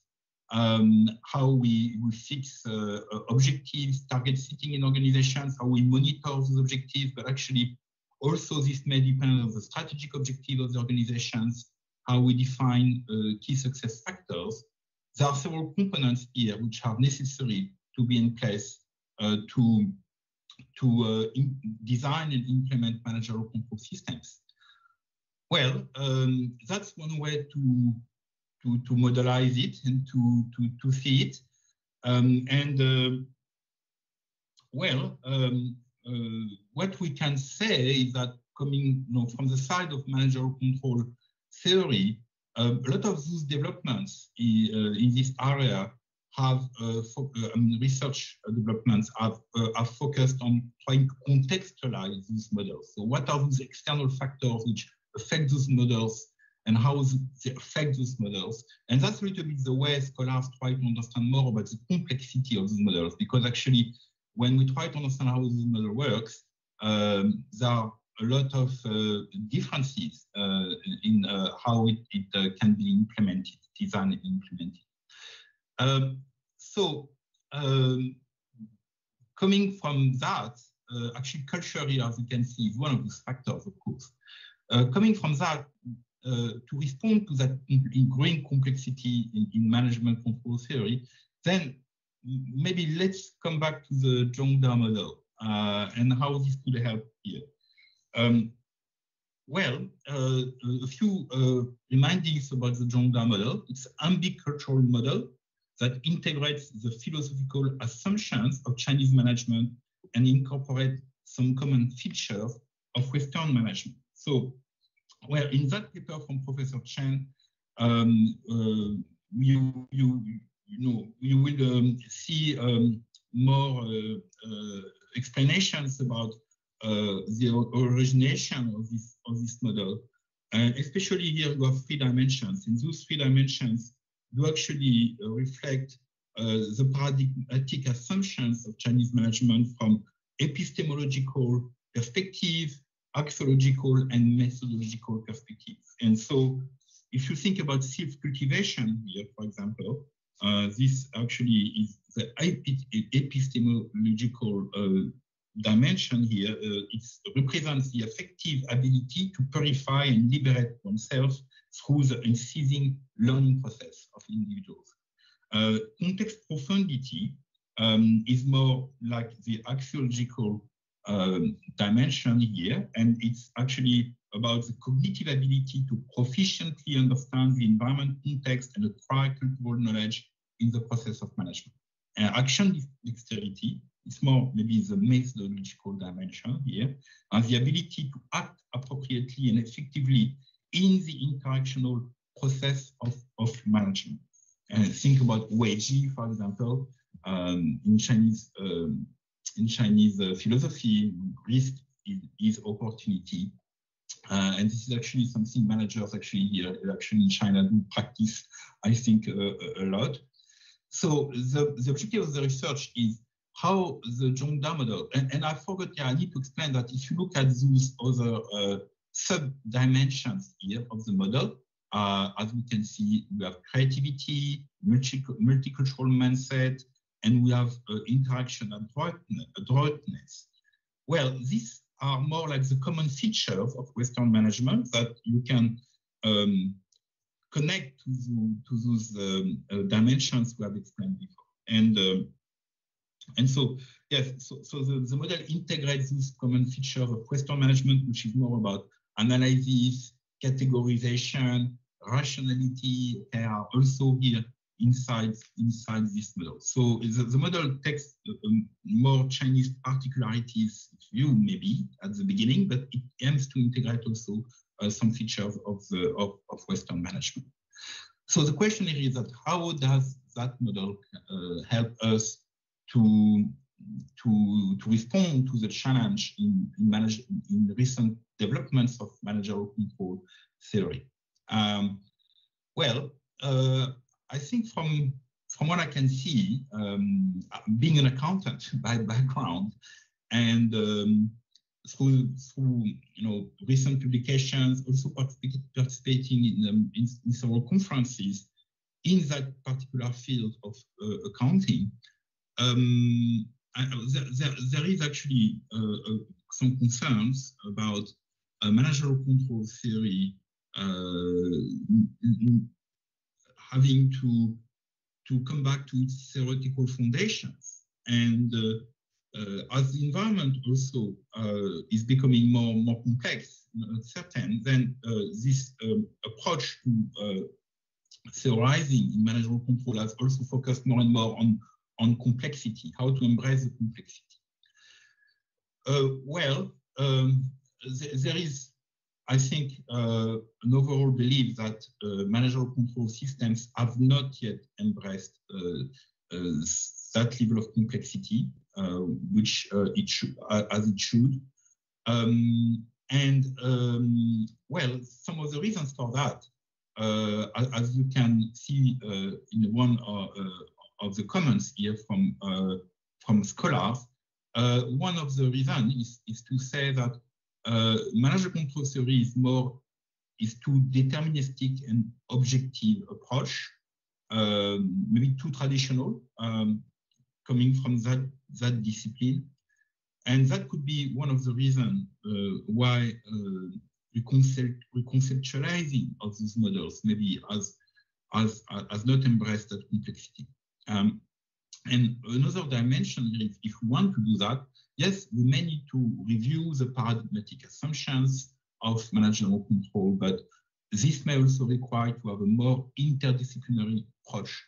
um, how we, we fix uh, objectives, target setting in organizations, how we monitor those objectives, but actually also, this may depend on the strategic objective of the organizations, how we define uh, key success factors. There are several components here which are necessary to be in place uh, to, to uh, design and implement managerial control systems. Well, um, that's one way to, to, to modelize it and to, to, to see it. Um, and uh, well, um, uh, what we can say is that coming you know, from the side of managerial control theory, uh, a lot of those developments in, uh, in this area have uh, um, research developments have, uh, have focused on trying to contextualize these models. So what are those external factors which affect those models and how they affect those models? And that's a little bit the way scholars try to understand more about the complexity of those models, because actually when we try to understand how this model works, um, there are a lot of uh, differences uh, in uh, how it, it uh, can be implemented, designed and implemented. Um, so um, coming from that, uh, actually culture here, as you can see, is one of those factors, of course. Uh, coming from that, to respond to that growing complexity in, in management control theory, then maybe let's come back to the Zhongdao model uh, and how this could help here. Um, well, uh, a few uh, remindings about the Zhongdao model. It's an ambicultural model that integrates the philosophical assumptions of Chinese management and incorporate some common features of Western management. So, well, in that paper from Professor Chen, um, uh, you, you, you know, you will um, see um, more uh, uh, explanations about uh, the origination of this of this model. And especially here, you have three dimensions. And those three dimensions do actually reflect the paradigmatic assumptions of Chinese management from epistemological perspective, axiological, and methodological perspective. And so if you think about self-cultivation here, for example, uh, this actually is the epistemological uh, dimension here. Uh, it represents the effective ability to purify and liberate oneself through the unceasing learning process of individuals. Uh, context profundity um, is more like the axiological dimension here, and it's actually about the cognitive ability to proficiently understand the environment context and acquire cultural knowledge in the process of management. And action dexterity is more maybe the methodological dimension here, and the ability to act appropriately and effectively in the interactional process of, of management. And think about Weiji, for example, um, in Chinese um, in Chinese uh, philosophy, risk is, is opportunity, uh, and this is actually something managers actually here, actually in China do practice, I think, uh, a lot. So the, the objective of the research is how the Zhongdao model, and, and I forgot, yeah, I need to explain that if you look at those other uh, sub-dimensions here of the model, uh, as we can see, we have creativity, multi multicultural mindset, and we have uh, interaction adroitness. Well, these are more like the common features of Western management that you can um, connect to, the, to those um, uh, dimensions we have explained before. And um, and so, yes, so, so the, the model integrates these common features of Western management, which is more about analysis, categorization, rationality There are also here inside inside this model. So the, the model takes um, more Chinese particularities view maybe at the beginning, but it aims to integrate also uh, some features of, the, of, of Western management. So the question here is that how does that model uh, help us to, to, to respond to the challenge in, in, manage, in recent developments of managerial control theory? Um, well, uh, I think from from what I can see, um, being an accountant by background, and um, through through you know recent publications, also participating in, um, in, in, several conferences in that particular field of uh, accounting, um, I, there, there, there is actually a, some concerns about managerial control theory having to to come back to its theoretical foundations. And uh, uh, as the environment also uh, is becoming more and more complex, certain, then this um, approach to theorizing in managerial control has also focused more and more on on complexity, how to embrace the complexity. well, um, th there is I think uh, an overall belief that uh, managerial control systems have not yet embraced uh, uh that level of complexity, uh, which it should, as it should. Um, and um, well, some of the reasons for that, as you can see in one of the comments here from from scholars, one of the reasons is, is to say that uh, manager control theory is more is too deterministic and objective approach, um, maybe too traditional, um, coming from that that discipline, and that could be one of the reasons uh, why uh, reconcept reconceptualizing of these models maybe as as as not embraced that complexity. Um, and another dimension is if we want to do that, yes, we may need to review the paradigmatic assumptions of managerial control, but this may also require to have a more interdisciplinary approach.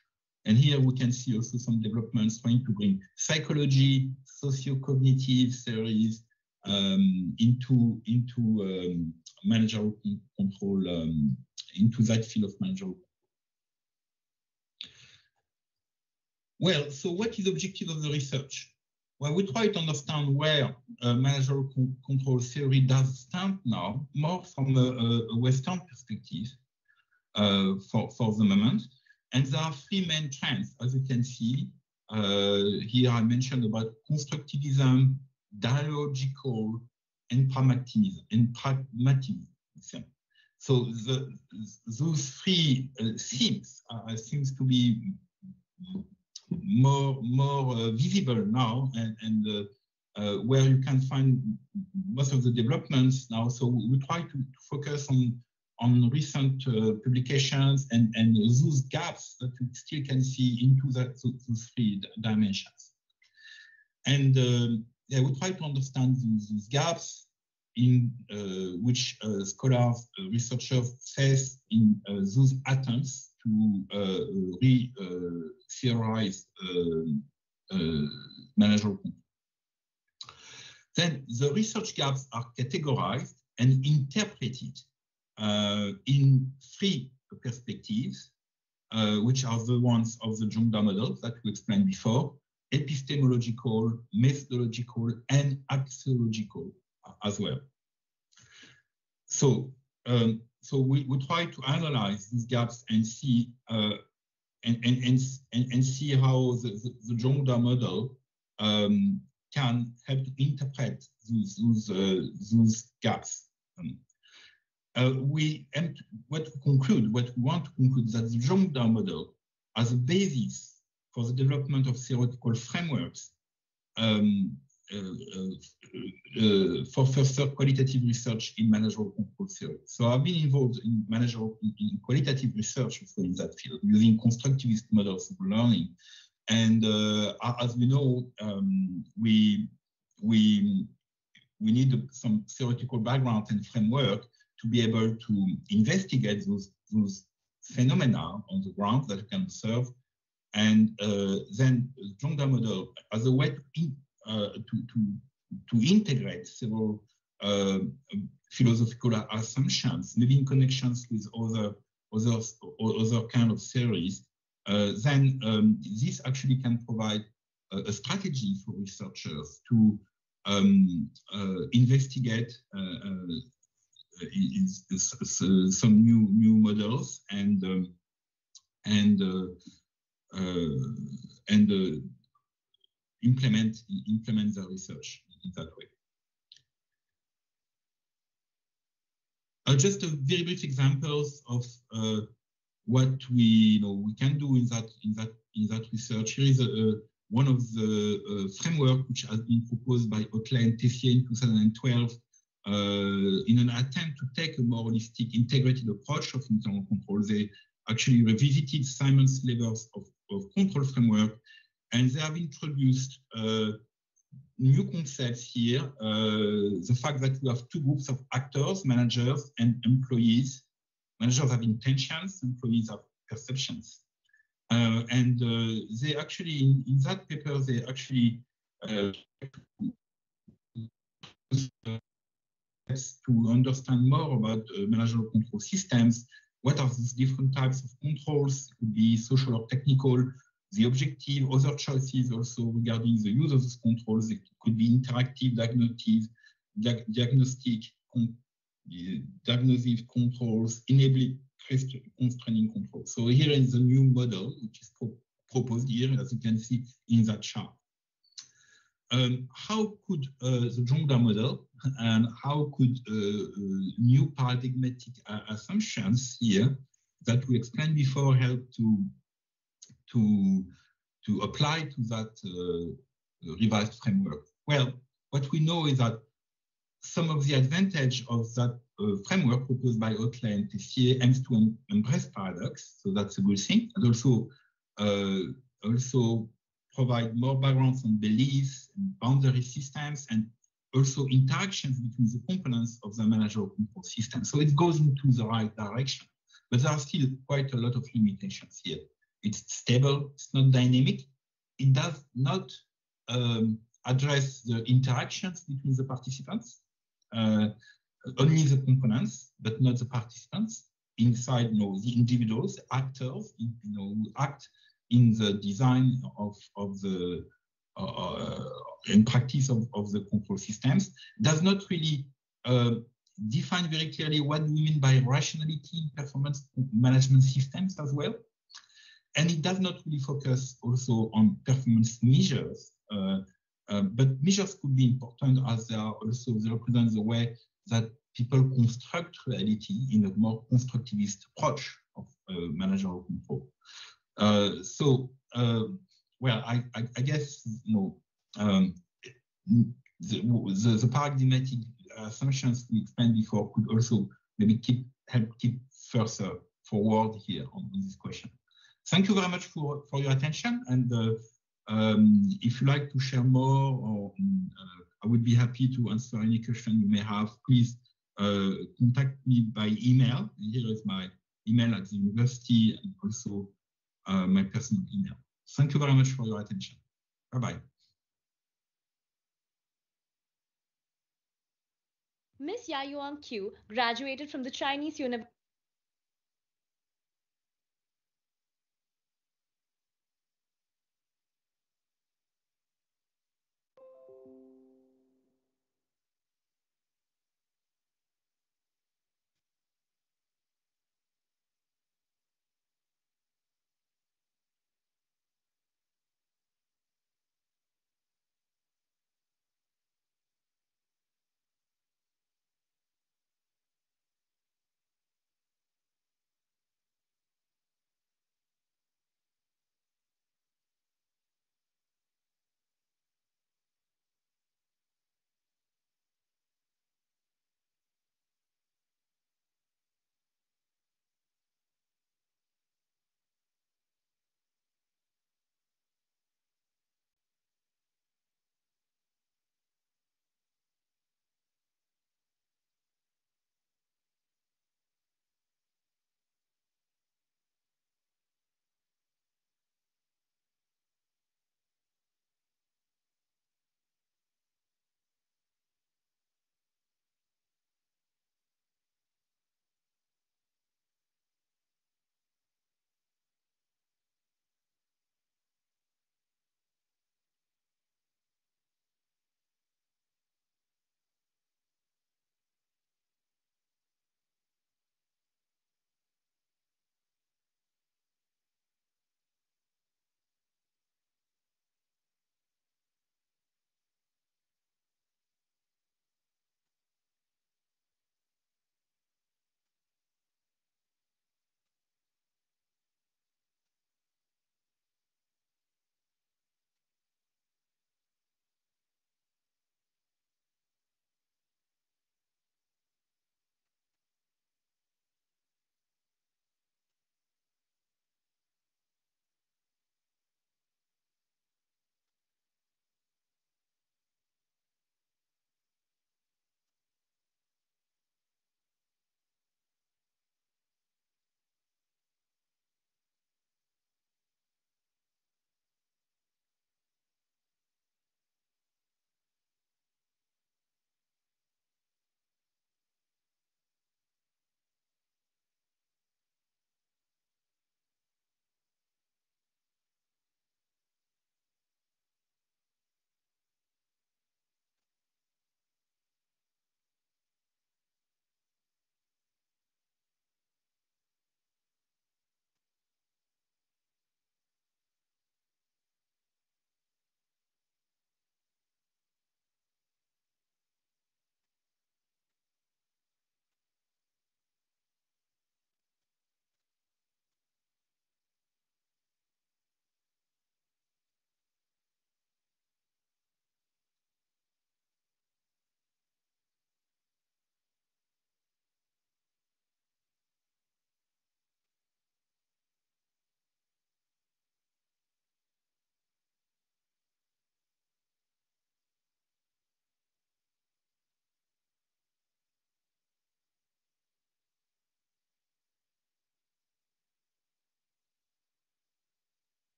And here we can see also some developments trying to bring psychology, socio-cognitive theories um, into, into um, managerial control, um, into that field of managerial Well, so what is the objective of the research? Well, we try to understand where uh, managerial con control theory does stand now, more from a, a Western perspective uh, for, for the moment. And there are three main trends, as you can see. Uh, here I mentioned about constructivism, dialogical, and pragmatism. And pragmatism. So the, those three uh, themes seems to be more more uh, visible now and, and uh, uh, where you can find most of the developments now. So we try to, to focus on on recent uh, publications and, and those gaps that we still can see into that, those three dimensions. And um, yeah, we try to understand those, those gaps in uh, which uh, scholars, researchers face in those attempts to uh, re-theorize uh, uh, managerial control. Then the research gaps are categorized and interpreted in three perspectives, which are the ones of the Zhongdao model that we explained before, epistemological, methodological, and axiological as well. So um, so we, we try to analyze these gaps and see uh, and, and, and, and, see how the, the, the model um, can help to interpret those, those, uh, those gaps. Um, uh, we and what to conclude, what we want to conclude that the Zhongdao model as a basis for the development of theoretical frameworks um, for further qualitative research in managerial control theory. So I've been involved in managerial in qualitative research in that field using constructivist models of learning. And as we know, um, we we we need some theoretical background and framework to be able to investigate those those phenomena on the ground that can observe, and uh, then Zhongdao model as a way to uh, to, to, to integrate several uh, philosophical assumptions, maybe in connections with other other other kind of theories, uh, then um, this actually can provide a, a strategy for researchers to um, uh, investigate uh, uh, some new new models and um, and and implement implement the research in that way. Uh, just a very brief examples of uh, what we you know we can do in that in that in that research. Here is a, one of the uh, framework which has been proposed by Otley and Tessier in 2012 uh, in an attempt to take a more holistic, integrated approach of internal control. They actually revisited Simons' levels of, of control framework, and they have introduced uh, new concepts here. Uh, the fact that we have two groups of actors, managers and employees. Managers have intentions, employees have perceptions. Uh, and they actually, in, in, that paper, they actually to understand more about uh, managerial control systems. What are these different types of controls? Could be social or technical, the objective, other choices also regarding the use of these controls. It could be interactive, diagnostic, diagnostic, controls, enabling constraining control. So here is the new model, which is pro proposed here, as you can see in that chart. Um, how could uh, the Zhongdao model and how could uh, uh, new paradigmatic assumptions here that we explained before help to to to apply to that uh, revised framework? Well, what we know is that some of the advantage of that uh, framework proposed by Otley and Tessier aims to embrace paradox, so that's a good thing, and also uh, also provide more backgrounds on beliefs and boundary systems and also interactions between the components of the managerial control system. So it goes into the right direction, but there are still quite a lot of limitations here. It's stable, it's not dynamic, it does not um, address the interactions between the participants, uh, only the components, but not the participants inside you know, the individuals, actors, you know, who act in the design of, of the uh, uh, practice of, of the control systems does not really uh, define very clearly what we mean by rationality in performance management systems as well. And it does not really focus also on performance measures, uh, uh, but measures could be important as they are also, they represent the way that people construct reality in a more constructivist approach of uh, managerial control. Uh, so, uh, well, I, I, I, guess you know um, the, the, the, paradigmatic assumptions we explained before could also maybe keep help keep further forward here on, on this question. Thank you very much for, for your attention. And uh, um, if you like to share more, or uh, I would be happy to answer any question you may have. Please uh, contact me by email. Here is my email at the university and also my personal email. Thank you very much for your attention. Bye-bye. Miss Yayuan Qiu graduated from the Chinese University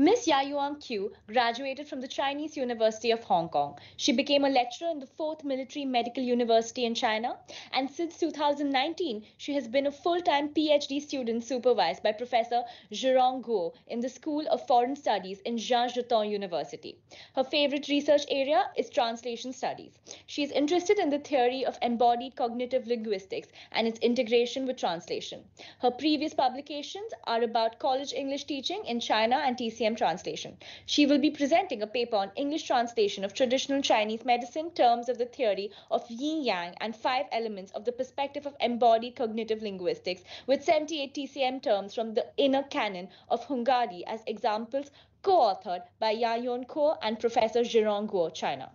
Miss Yayuan Qiu graduated from the Chinese University of Hong Kong. She became a lecturer in the 4th Military Medical University in China, and since 2019, she has been a full-time PhD student supervised by Professor Zhirong Guo in the School of Foreign Studies in Xi'an Jiaotong University. Her favorite research area is translation studies. She is interested in the theory of embodied cognitive linguistics and its integration with translation. Her previous publications are about college English teaching in China and TCM translation. She will be presenting a paper on English translation of traditional Chinese medicine, terms of the theory of yin yang, and five elements of the perspective of embodied cognitive linguistics, with 78 TCM terms from the inner canon of Huangdi as examples, co authored by Yayuan Ko and Professor Zhirong Guo, China.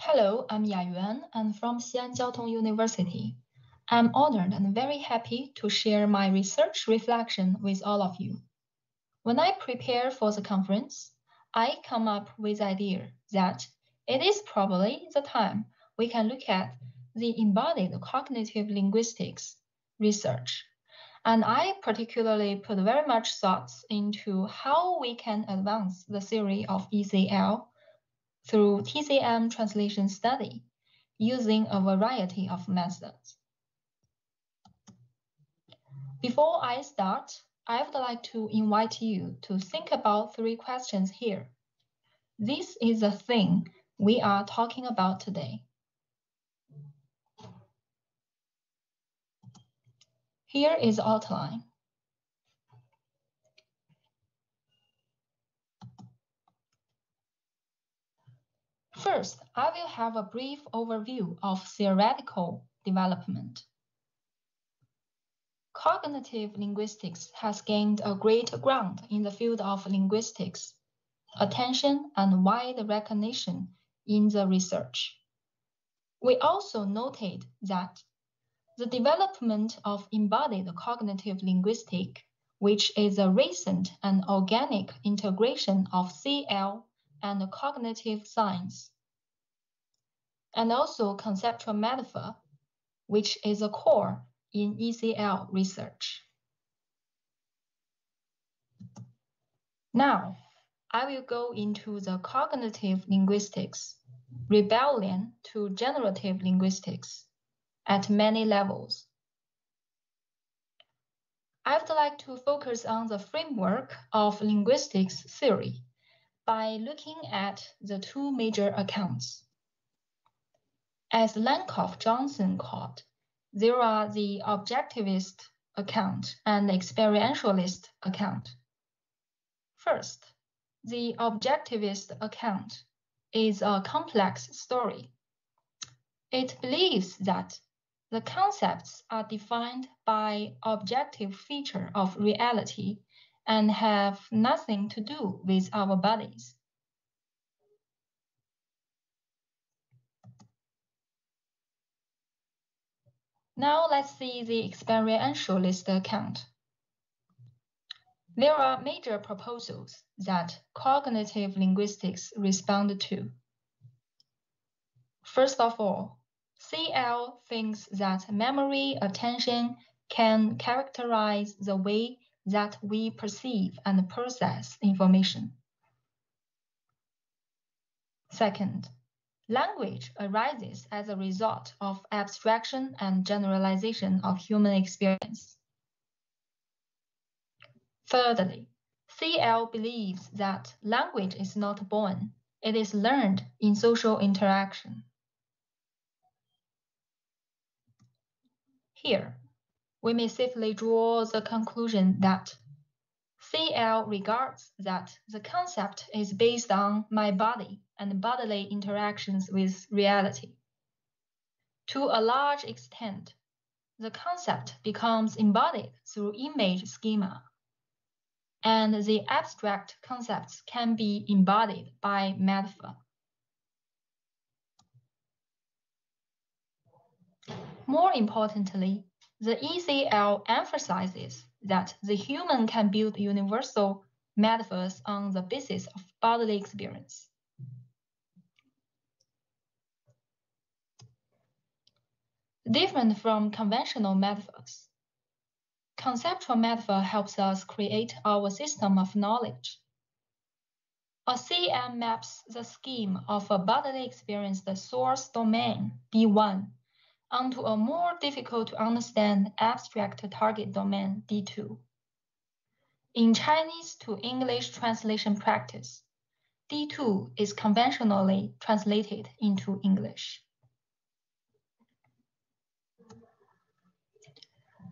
Hello, I'm Ya Yuan. I'm from Xi'an Jiaotong University. I'm honored and very happy to share my research reflection with all of you. When I prepare for the conference, I come up with the idea that it is probably the time we can look at the embodied cognitive linguistics research. And I particularly put very much thoughts into how we can advance the theory of ECL through TCM translation study using a variety of methods. Before I start, I would like to invite you to think about three questions here. This is the thing we are talking about today. Here is outline. First, I will have a brief overview of theoretical development. Cognitive linguistics has gained a great ground in the field of linguistics, attention and wide recognition in the research. We also noted that the development of embodied cognitive linguistic, which is a recent and organic integration of CL and cognitive science, and also conceptual metaphor, which is a core in ECL research. Now, I will go into the cognitive linguistics, rebellion to generative linguistics at many levels. I would like to focus on the framework of linguistics theory by looking at the two major accounts. As Lakoff Johnson called, there are the objectivist account and experientialist account. First, the objectivist account is a complex story. It believes that the concepts are defined by objective feature of reality and have nothing to do with our bodies. Now let's see the experientialist account. There are major proposals that cognitive linguistics respond to. First of all, CL thinks that memory attention can characterize the way that we perceive and process information. Second, Language arises as a result of abstraction and generalization of human experience. Thirdly, CL believes that language is not born, it is learned in social interaction. Here, we may safely draw the conclusion that CL regards that the concept is based on my body and bodily interactions with reality. To a large extent, the concept becomes embodied through image schema, and the abstract concepts can be embodied by metaphor. More importantly, the ECL emphasizes that the human can build universal metaphors on the basis of bodily experience. Different from conventional metaphors, conceptual metaphor helps us create our system of knowledge. A CM maps the scheme of a bodily experience, the source domain, D1, onto a more difficult to understand abstract target domain, D2. In Chinese to English translation practice, D2 is conventionally translated into English.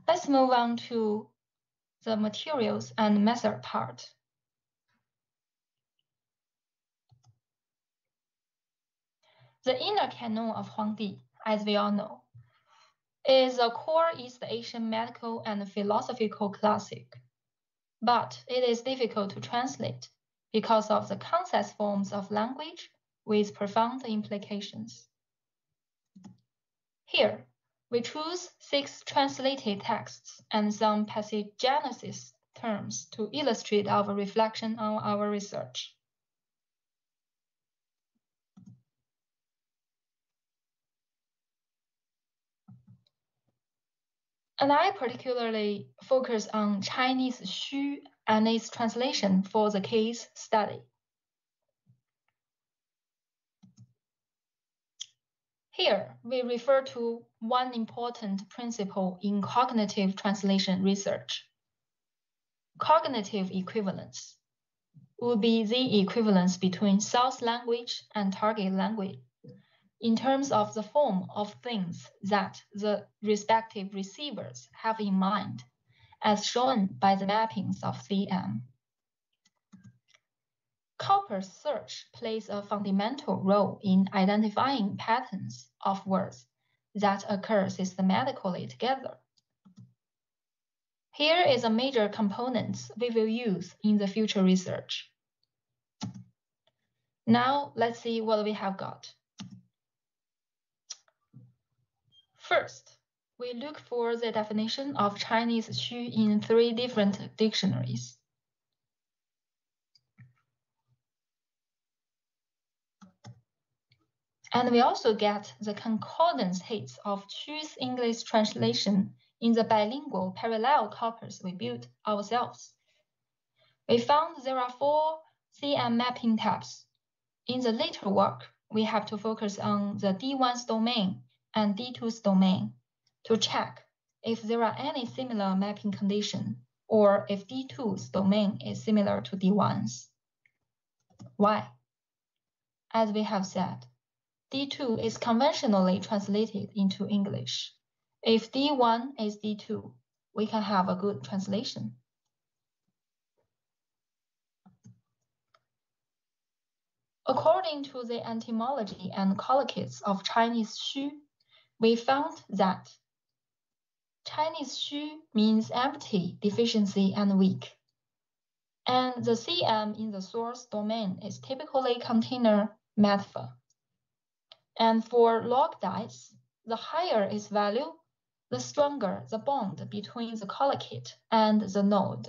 Let's move on to the materials and method part. The inner canon of Huangdi, as we all know, is a core East Asian medical and philosophical classic, but it is difficult to translate because of the concise forms of language with profound implications. Here, we choose six translated texts and some passagenesis terms to illustrate our reflection on our research. And I particularly focus on Chinese Xu and its translation for the case study. Here, we refer to one important principle in cognitive translation research. Cognitive equivalence would be the equivalence between source language and target language in terms of the form of things that the respective receivers have in mind, as shown by the mappings of CM. Corpus search plays a fundamental role in identifying patterns of words that occur systematically together. Here is a major component we will use in the future research. Now let's see what we have got. First, we look for the definition of Chinese Xu in three different dictionaries. And we also get the concordance hits of Xu's English translation in the bilingual parallel corpus we built ourselves. We found there are four CM mapping tabs. In the later work, we have to focus on the D1's domain and D2's domain to check if there are any similar mapping condition or if D2's domain is similar to D1's. Why? As we have said, D2 is conventionally translated into English. If D1 is D2, we can have a good translation. According to the etymology and collocates of Chinese Xu, we found that Chinese Xu means empty, deficiency, and weak. And the CM in the source domain is typically container metaphor. And for log dice, the higher its value, the stronger the bond between the collocate and the node.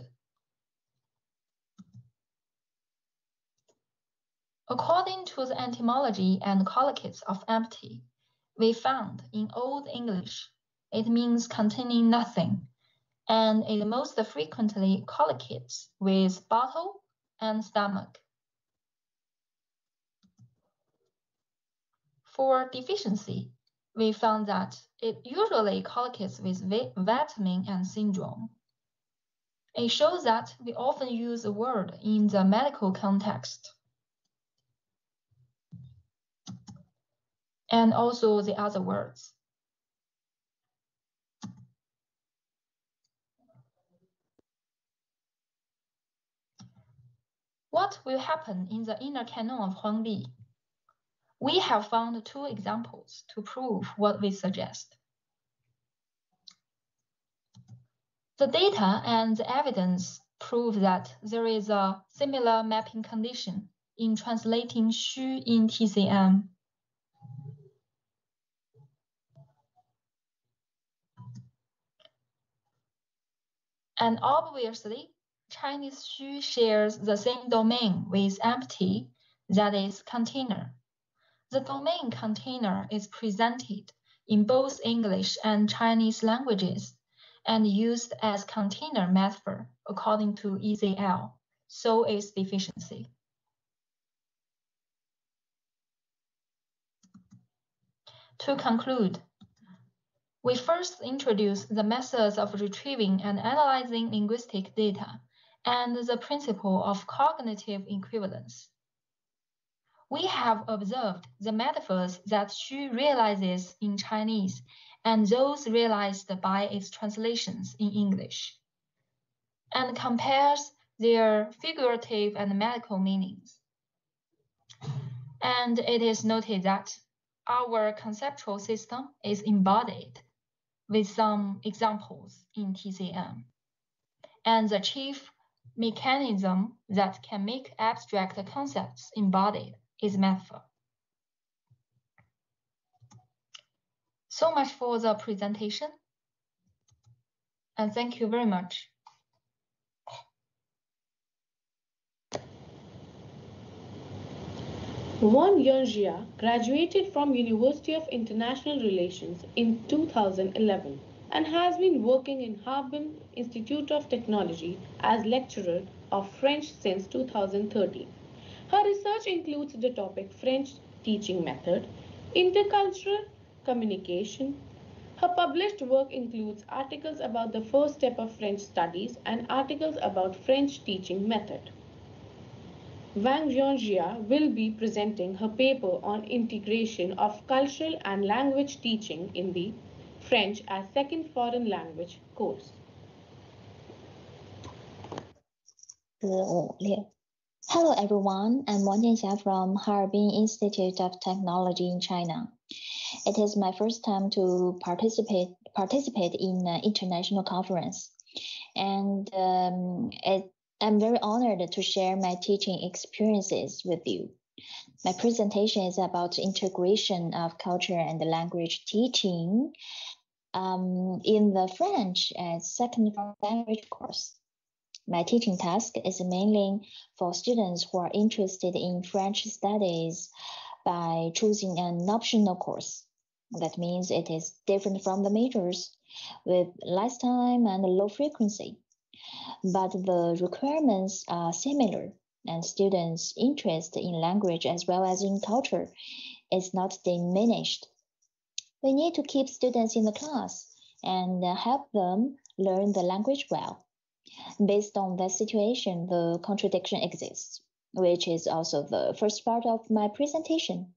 According to the etymology and collocates of empty, we found in Old English it means containing nothing, and it most frequently collocates with bottle and stomach. For deficiency, we found that it usually collocates with vitamin and syndrome. It shows that we often use the word in the medical context. And also the other words. What will happen in the inner canon of Huangdi? We have found two examples to prove what we suggest. The data and the evidence prove that there is a similar mapping condition in translating Xu in TCM. And obviously, Chinese Xu shares the same domain with empty, that is, container. The domain container is presented in both English and Chinese languages and used as container metaphor according to ECL. So is deficiency. To conclude, we first introduce the methods of retrieving and analyzing linguistic data and the principle of cognitive equivalence. We have observed the metaphors that Xu realizes in Chinese and those realized by its translations in English, and compares their figurative and medical meanings. And it is noted that our conceptual system is embodied with some examples in TCM. And the chief mechanism that can make abstract concepts embodied is metaphor. So much for the presentation. And thank you very much. Wang Yongjia graduated from University of International Relations in 2011 and has been working in Harbin Institute of Technology as lecturer of French since 2013. Her research includes the topic French teaching method, intercultural communication. Her published work includes articles about the first step of French studies and articles about French teaching method. Wang Yongjia will be presenting her paper on integration of cultural and language teaching in the French as second foreign language course. Hello everyone, I'm Wang Jianxia from Harbin Institute of Technology in China. It is my first time to participate participate in an international conference, and um, it I'm very honored to share my teaching experiences with you. My presentation is about integration of culture and language teaching um, in the French as second language course. My teaching task is mainly for students who are interested in French studies by choosing an optional course. That means it is different from the majors with less time and low frequency but the requirements are similar and students' interest in language as well as in culture is not diminished. We need to keep students in the class and help them learn the language well. Based on the situation, the contradiction exists, which is also the first part of my presentation.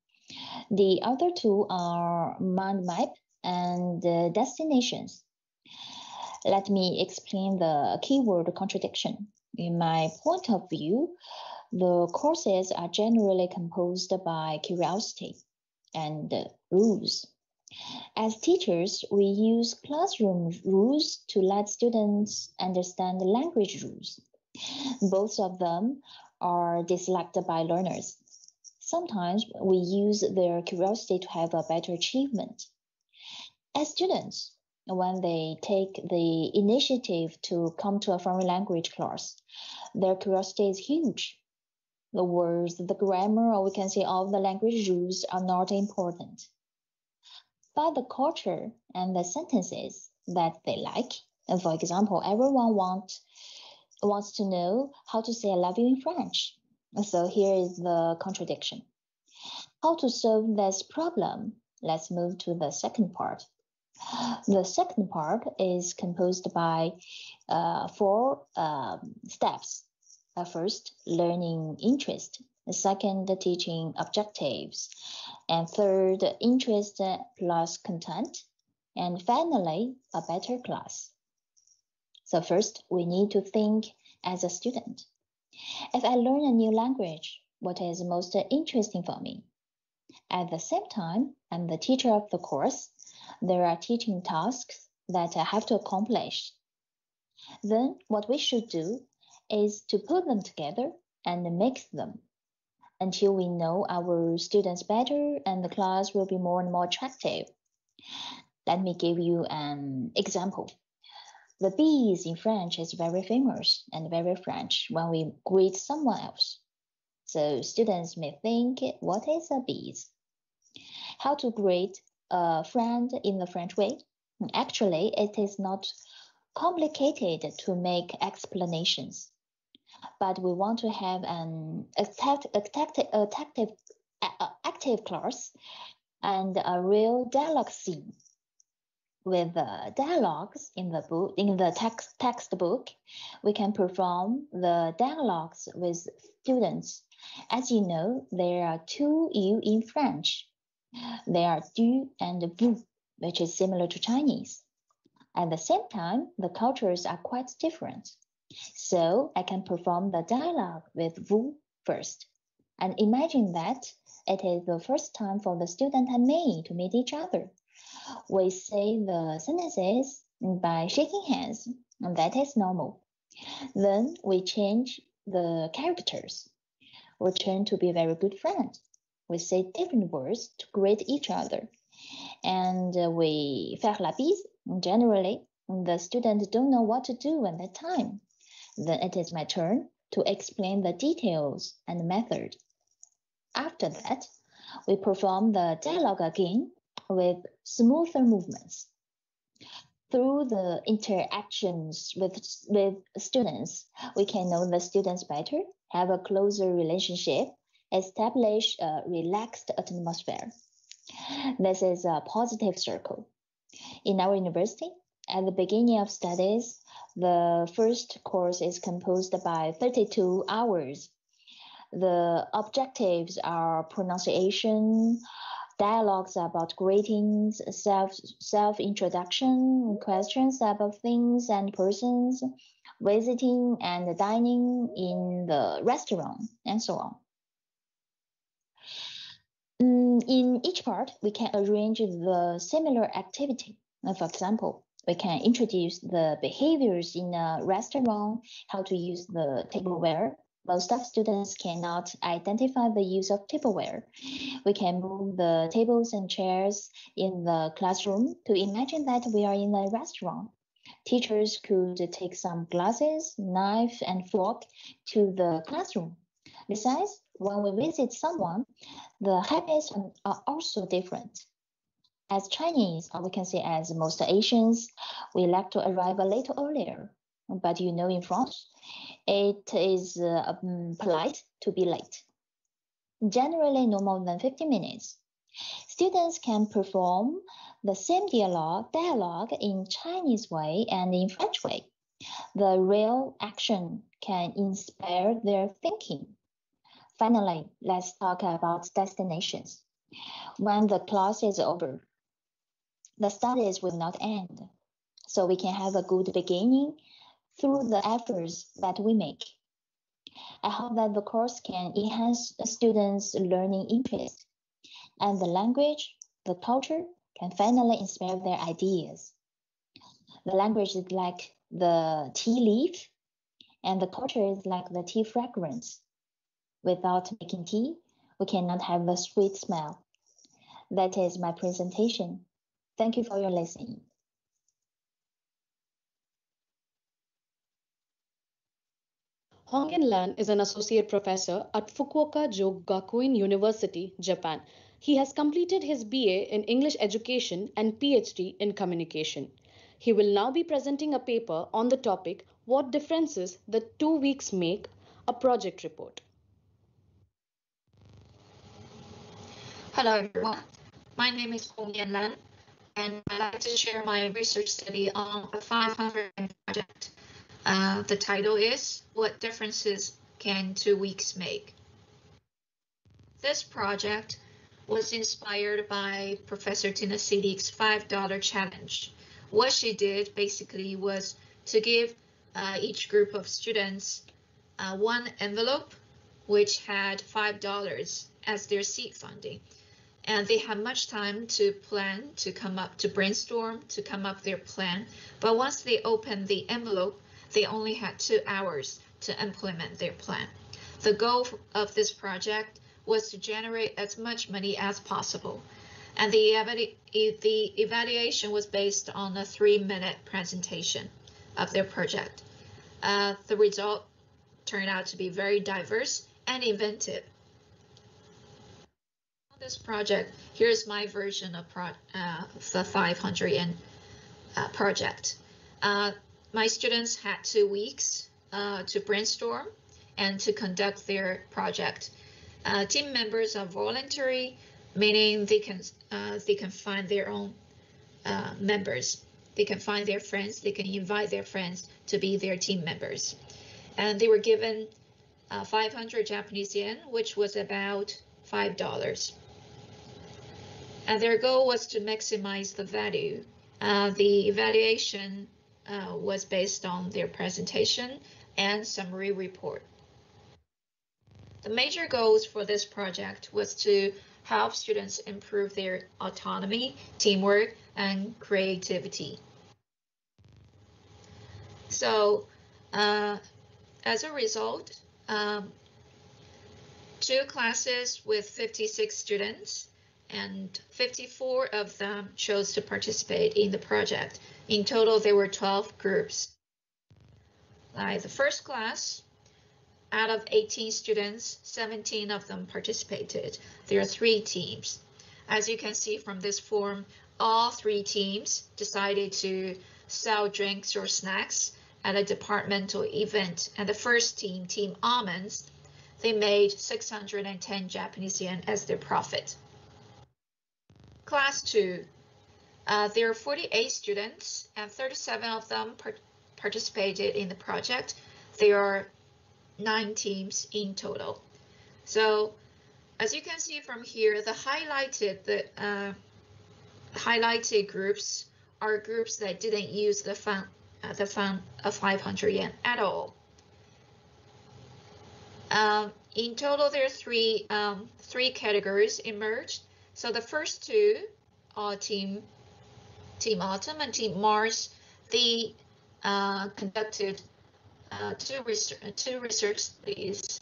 The other two are mind map and uh, destinations. Let me explain the keyword contradiction. In my point of view, the courses are generally composed by curiosity and rules. As teachers, we use classroom rules to let students understand language rules. Both of them are disliked by learners. Sometimes we use their curiosity to have a better achievement. As students, when they take the initiative to come to a foreign language class, their curiosity is huge. The words, the grammar, or we can say all the language rules are not important. But the culture and the sentences that they like, and for example, everyone want, wants to know how to say I love you in French. So here is the contradiction. How to solve this problem? Let's move to the second part. The second part is composed by uh, four um, steps. Uh, first, learning interest. Second, teaching objectives. And third, interest plus content. And finally, a better class. So first, we need to think as a student. If I learn a new language, what is most interesting for me? At the same time, I'm the teacher of the course there are teaching tasks that I have to accomplish. Then what we should do is to put them together and mix them until we know our students better and the class will be more and more attractive. Let me give you an example. The bise in French is very famous and very French when we greet someone else. So students may think, what is a bise? How to greet a friend in the French way. Actually, it is not complicated to make explanations, but we want to have an active, active, active, class and a real dialogue scene with the dialogues in the book in the text textbook. We can perform the dialogues with students. As you know there are two u in french there are du and vous which is similar to chinese at the same time the cultures are quite different so i can perform the dialogue with vous first and imagine that it is the first time for the student and me to meet each other we say the sentences by shaking hands, and that is normal. Then we change the characters. We turn to be very good friends. We say different words to greet each other. And uh, we faire la bise. Generally, the students don't know what to do at that time. Then it is my turn to explain the details and method. After that, we perform the dialogue again with smoother movements. Through the interactions with, with students, we can know the students better, have a closer relationship, establish a relaxed atmosphere. This is a positive circle. In our university, at the beginning of studies, the first course is composed by 32 hours. The objectives are pronunciation, dialogues about greetings, self self introduction, questions about things and persons, visiting and dining in the restaurant, and so on. In each part, we can arrange the similar activity. For example, we can introduce the behaviors in a restaurant, how to use the tableware, most of students cannot identify the use of tableware. We can move the tables and chairs in the classroom to imagine that we are in a restaurant. Teachers could take some glasses, knife, and fork to the classroom. Besides, when we visit someone, the habits are also different. As Chinese, or we can say as most Asians, we like to arrive a little earlier. But you know, in France, it is uh, um, polite to be late. Generally, no more than 50 minutes. Students can perform the same dialogue, dialogue in Chinese way and in French way. The real action can inspire their thinking. Finally, let's talk about destinations. When the class is over, the studies will not end. So we can have a good beginning through the efforts that we make. I hope that the course can enhance students' learning interest and the language, the culture can finally inspire their ideas. The language is like the tea leaf and the culture is like the tea fragrance. Without making tea, we cannot have a sweet smell. That is my presentation. Thank you for your listening. Hongen Lan is an associate professor at Fukuoka Jogakuin University, Japan. He has completed his BA in English Education and PhD in Communication. He will now be presenting a paper on the topic What Differences the Two Weeks Make, a project report. Hello everyone, my name is Hong Yan Lan and I'd like to share my research study on a 500 project. Uh, the title is What Differences Can Two Weeks Make? This project was inspired by Professor Tina Seelig's $5 challenge. What she did basically was to give uh, each group of students uh, one envelope which had $5 as their seed funding and they had much time to plan, to come up, to brainstorm, to come up their plan. But once they opened the envelope, they only had two hours to implement their plan. The goal of this project was to generate as much money as possible. And the, evalu the evaluation was based on a three-minute presentation of their project. Uh, the result turned out to be very diverse and inventive this project, here's my version of uh, the 500 yen uh, project. Uh, my students had two weeks uh, to brainstorm and to conduct their project. Uh, team members are voluntary, meaning they can uh, they can find their own members. They can find their friends. They can invite their friends to be their team members, and they were given uh, 500 Japanese yen, which was about five dollars. And their goal was to maximize the value. Uh, the evaluation uh, was based on their presentation and summary report. The major goals for this project was to help students improve their autonomy, teamwork, and creativity. So, uh, as a result, um, two classes with 56 students and 54 of them chose to participate in the project. In total, there were 12 groups. Like the first class, out of 18 students, 17 of them participated. There are three teams. As you can see from this form, all three teams decided to sell drinks or snacks at a departmental event. And the first team, Team Almonds, they made 610 Japanese yen as their profit. Class 2, uh, there are 48 students and 37 of them part participated in the project. There are nine teams in total. So as you can see from here, the highlighted the uh, highlighted groups are groups that didn't use the fund uh, the fund of 500 yen at all. Um, in total, there are three um, three categories emerged. So the first two are team Team Autumn and Team Mars. They uh, conducted uh, two research two research studies.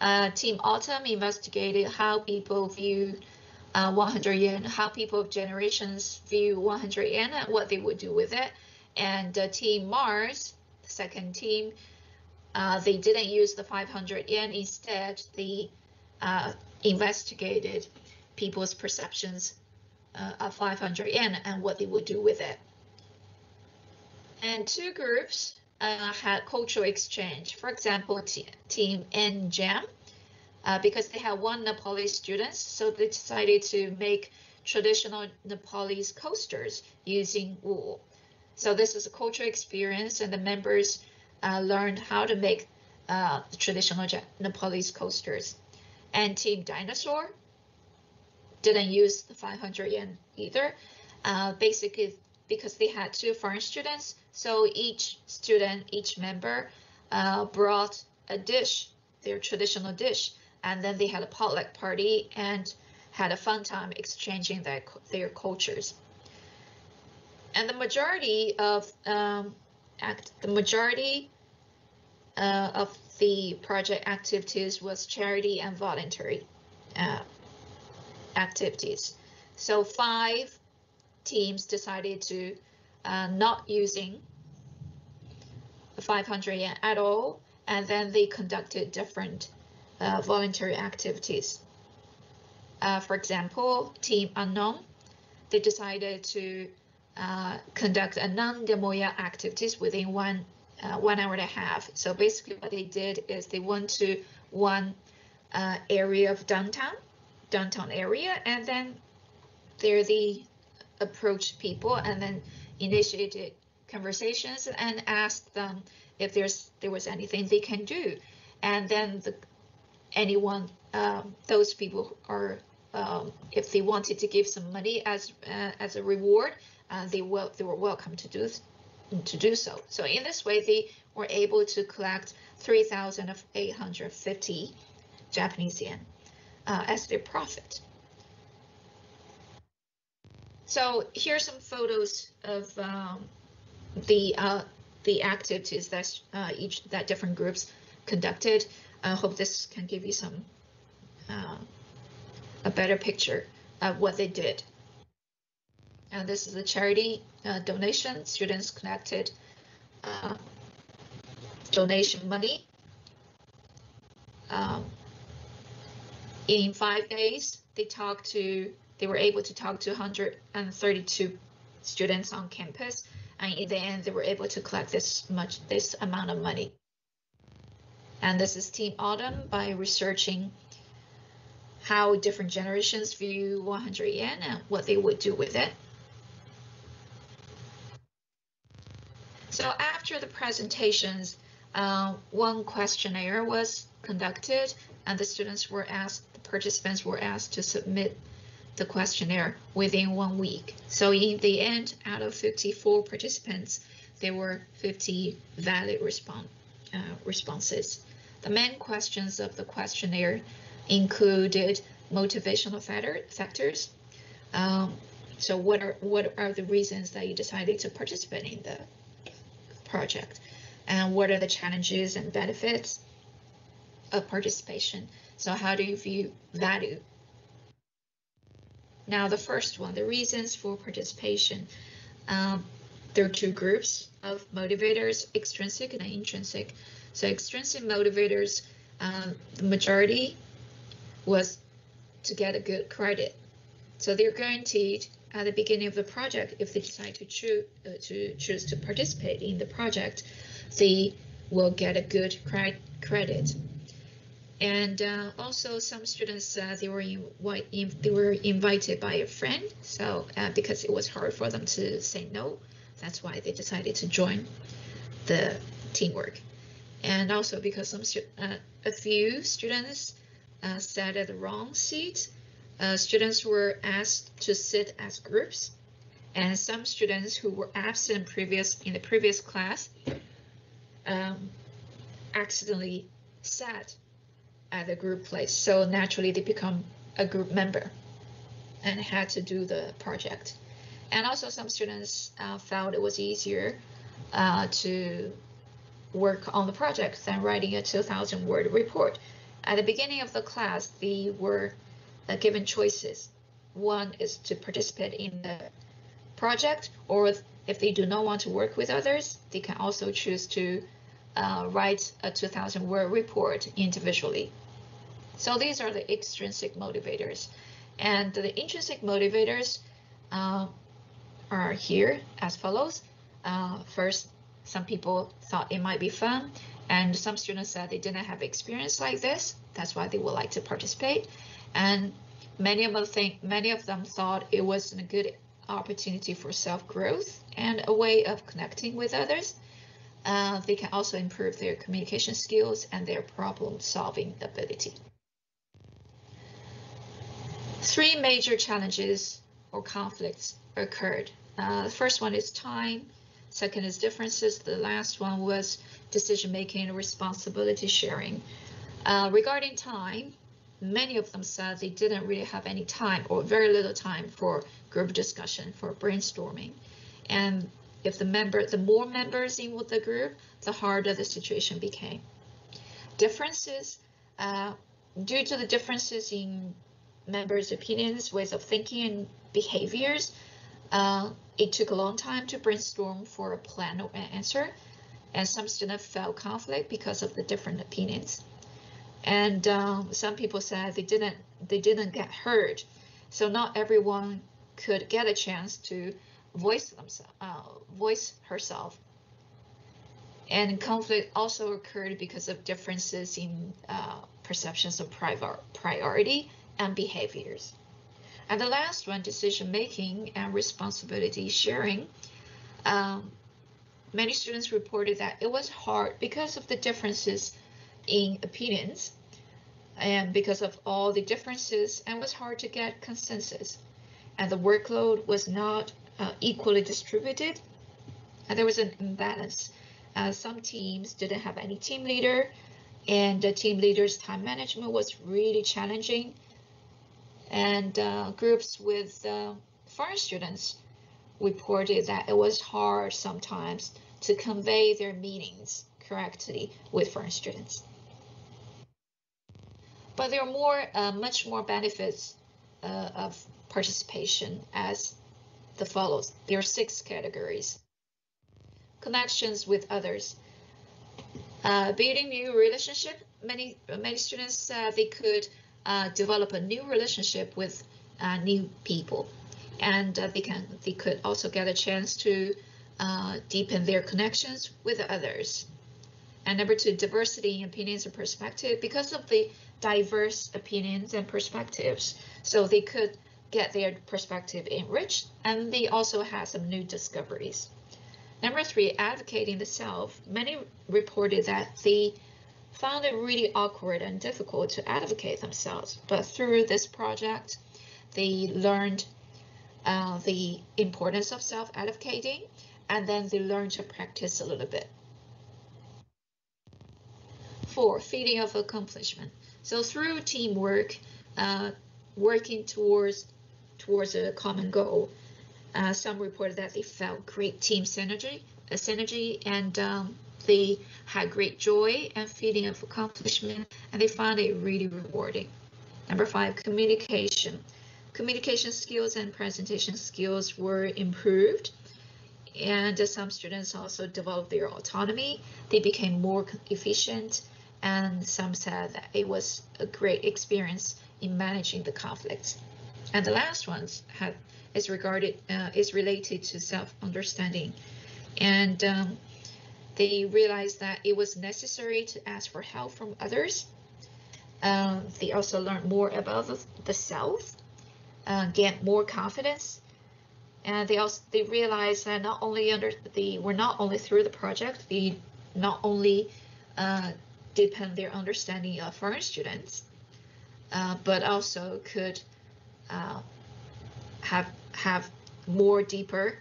Uh, Team Autumn investigated how people view uh, 100 yen, how people of generations view 100 yen, and what they would do with it. And Team Mars, the second team, uh, they didn't use the 500 yen. Instead, they uh, investigated people's perceptions uh, of 500 yen and what they would do with it. And two groups uh, had cultural exchange. For example, Team NJAM, uh, because they had one Nepalese students, so they decided to make traditional Nepalese coasters using wool. So this is a cultural experience, and the members uh, learned how to make uh, traditional Nepalese coasters. And Team Dinosaur didn't use the 500 yen either, uh, basically because they had two foreign students. So each student, each member uh, brought a dish, their traditional dish, and then they had a potluck party and had a fun time exchanging their, their cultures. And the majority of um, act, the majority uh, of the project activities was charity and voluntary uh, activities. So five teams decided to uh, not using 500 yen at all, and then they conducted different uh, voluntary activities. Uh, for example, Team Unknown, they decided to uh, conduct a non-demoya activities within one uh, one hour and a half. So basically what they did is they went to one uh, area of downtown, downtown area, and then there they approached people and then initiated conversations and asked them if there's there was anything they can do. And then the anyone, um, those people are, um, if they wanted to give some money as uh, as a reward, uh, they will they were welcome to do to do so. So in this way, they were able to collect 3,850 Japanese yen uh, as their profit. So here's some photos of um, the uh, the activities that uh, each that different groups conducted. I hope this can give you some uh, a better picture of what they did. And this is a charity uh, donation. Students collected uh, donation money. Um, in five days, they talked to, they were able to talk to 132 students on campus. and in the end, they were able to collect this much, this amount of money. And this is Team Autumn by researching how different generations view 100 yen and what they would do with it. So after the presentations, uh, one questionnaire was conducted and the students were asked, participants were asked to submit the questionnaire within one week. So in the end, out of 54 participants, there were 50 valid uh, responses. The main questions of the questionnaire included motivational factor, factors. Um, so what are what are the reasons that you decided to participate in the project? And what are the challenges and benefits of participation? So how do you view value? Now the first one, the reasons for participation. Um, there are two groups of motivators, extrinsic and intrinsic. So extrinsic motivators, um, the majority was to get a good credit. So they're guaranteed at the beginning of the project, if they decide to choose uh, to choose to participate in the project, they will get a good cre credit. And uh, also, some students uh, they were in, they were invited by a friend, so uh, because it was hard for them to say no, that's why they decided to join the teamwork. And also because some uh, a few students uh, sat at the wrong seat. Uh, students were asked to sit as groups, and some students who were absent previous in the previous class um, accidentally sat at the group place. So naturally, they become a group member and had to do the project. And also, some students uh, felt it was easier uh, to work on the project than writing a 2,000 word report. At the beginning of the class, they were uh, given choices. One is to participate in the project, or if they do not want to work with others, they can also choose to uh, write a 2000 word report individually. So these are the extrinsic motivators. And the intrinsic motivators uh, are here as follows. Uh, first, some people thought it might be fun and some students said they didn't have experience like this. That's why they would like to participate. And many of them think many of them thought it was a good opportunity for self-growth and a way of connecting with others. Uh, they can also improve their communication skills and their problem-solving ability. Three major challenges or conflicts occurred. Uh, the first one is time. Second is differences. The last one was decision making and responsibility sharing. Uh, regarding time, many of them said they didn't really have any time or very little time for group discussion, for brainstorming. And if the member, the more members in with the group, the harder the situation became. Differences, uh, due to the differences in members' opinions, ways of thinking, and behaviors, uh, it took a long time to brainstorm for a plan or an answer and some students felt conflict because of the different opinions. And um, some people said they didn't they didn't get heard, so not everyone could get a chance to voice themselves, uh, voice herself. And conflict also occurred because of differences in uh, perceptions of prior priority and behaviors. And the last one, decision making and responsibility sharing. Um, many students reported that it was hard because of the differences in opinions and because of all the differences and was hard to get consensus and the workload was not uh, equally distributed. And there was an imbalance. Uh, some teams didn't have any team leader and the team leader's time management was really challenging. And uh, groups with uh, foreign students reported that it was hard sometimes to convey their meanings correctly with foreign students. But there are more, uh, much more benefits uh, of participation as the follows. There are six categories. Connections with others. Uh, building new relationship. Many many students they could uh, develop a new relationship with uh, new people and uh, they can they could also get a chance to uh, deepen their connections with others. And number two, diversity in opinions and perspective because of the diverse opinions and perspectives. So they could get their perspective enriched and they also had some new discoveries. Number three, advocating the self. Many reported that they found it really awkward and difficult to advocate themselves. But through this project, they learned uh, the importance of self-advocating and then they learned to practice a little bit. Four, feeling of accomplishment. So through teamwork, uh, working towards towards a common goal, uh, some reported that they felt great team synergy, uh, synergy, and um, they had great joy and feeling of accomplishment, and they found it really rewarding. Number five, communication. Communication skills and presentation skills were improved, and some students also developed their autonomy. They became more efficient, and some said that it was a great experience in managing the conflicts. And the last one is regarded uh, is related to self-understanding, and um, they realized that it was necessary to ask for help from others. Um, they also learned more about the, the self, uh, gained more confidence, and they also they realized that not only under the were not only through the project, they not only uh, their understanding of foreign students, uh, but also could uh, have have more deeper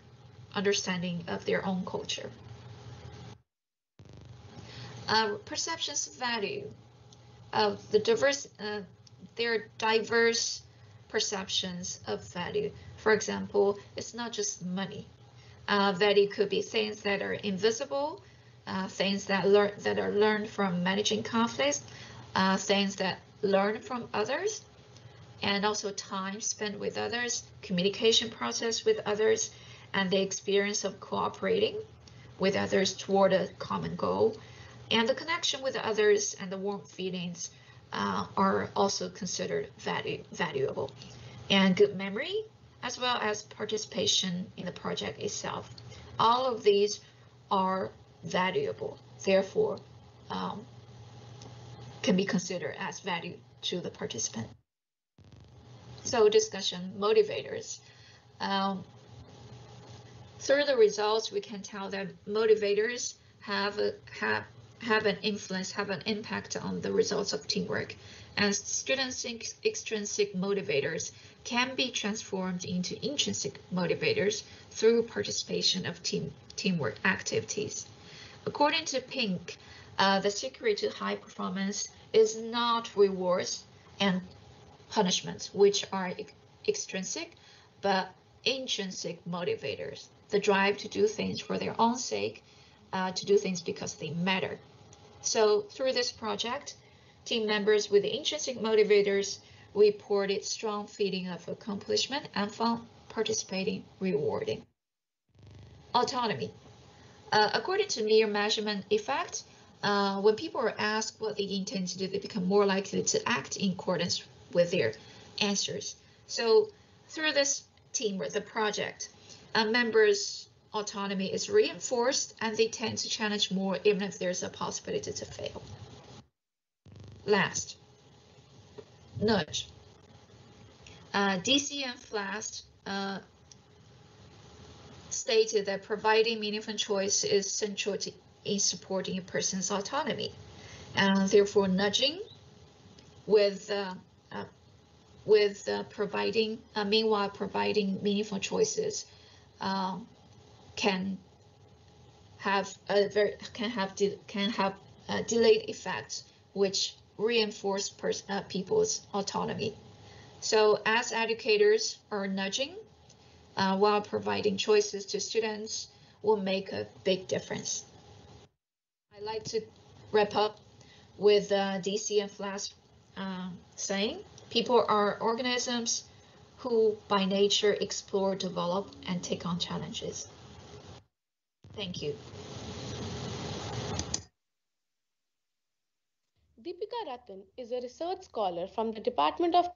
understanding of their own culture. Uh, perceptions of value of the diverse, uh, their diverse perceptions of value. For example, it's not just money. Uh, value could be things that are invisible, uh, things that learn that are learned from managing conflicts, uh, things that learn from others, and also time spent with others, communication process with others, and the experience of cooperating with others toward a common goal. And the connection with others and the warm feelings uh, are also considered value, valuable. And good memory, as well as participation in the project itself. All of these are valuable, therefore um, can be considered as value to the participant. So discussion motivators. Um, through the results, we can tell that motivators have a, have have an influence, have an impact on the results of teamwork. And students' extrinsic motivators can be transformed into intrinsic motivators through participation of team teamwork activities. According to Pink, uh, the secret to high performance is not rewards and punishments, which are extrinsic, but intrinsic motivators. The drive to do things for their own sake, uh, to do things because they matter. So through this project, team members with intrinsic motivators reported strong feeling of accomplishment and found participating rewarding. Autonomy. Uh, according to mere measurement effect, uh, when people are asked what they intend to do, they become more likely to act in accordance with their answers. So through this team or the project, uh, members' autonomy is reinforced and they tend to challenge more even if there's a possibility to fail. Last, nudge. Uh, Deci and Flaste uh, stated that providing meaningful choice is central to, in supporting a person's autonomy. And therefore, nudging with uh, uh, with uh, providing, meanwhile providing meaningful choices, um, can have a very can have can have delayed effects which reinforce uh, people's autonomy. So as educators are nudging uh, while providing choices to students will make a big difference. I'd like to wrap up with uh, Deci and Flaste uh, saying, people are organisms who by nature explore, develop, and take on challenges. Thank you. Deepika Ratan is a research scholar from the Department of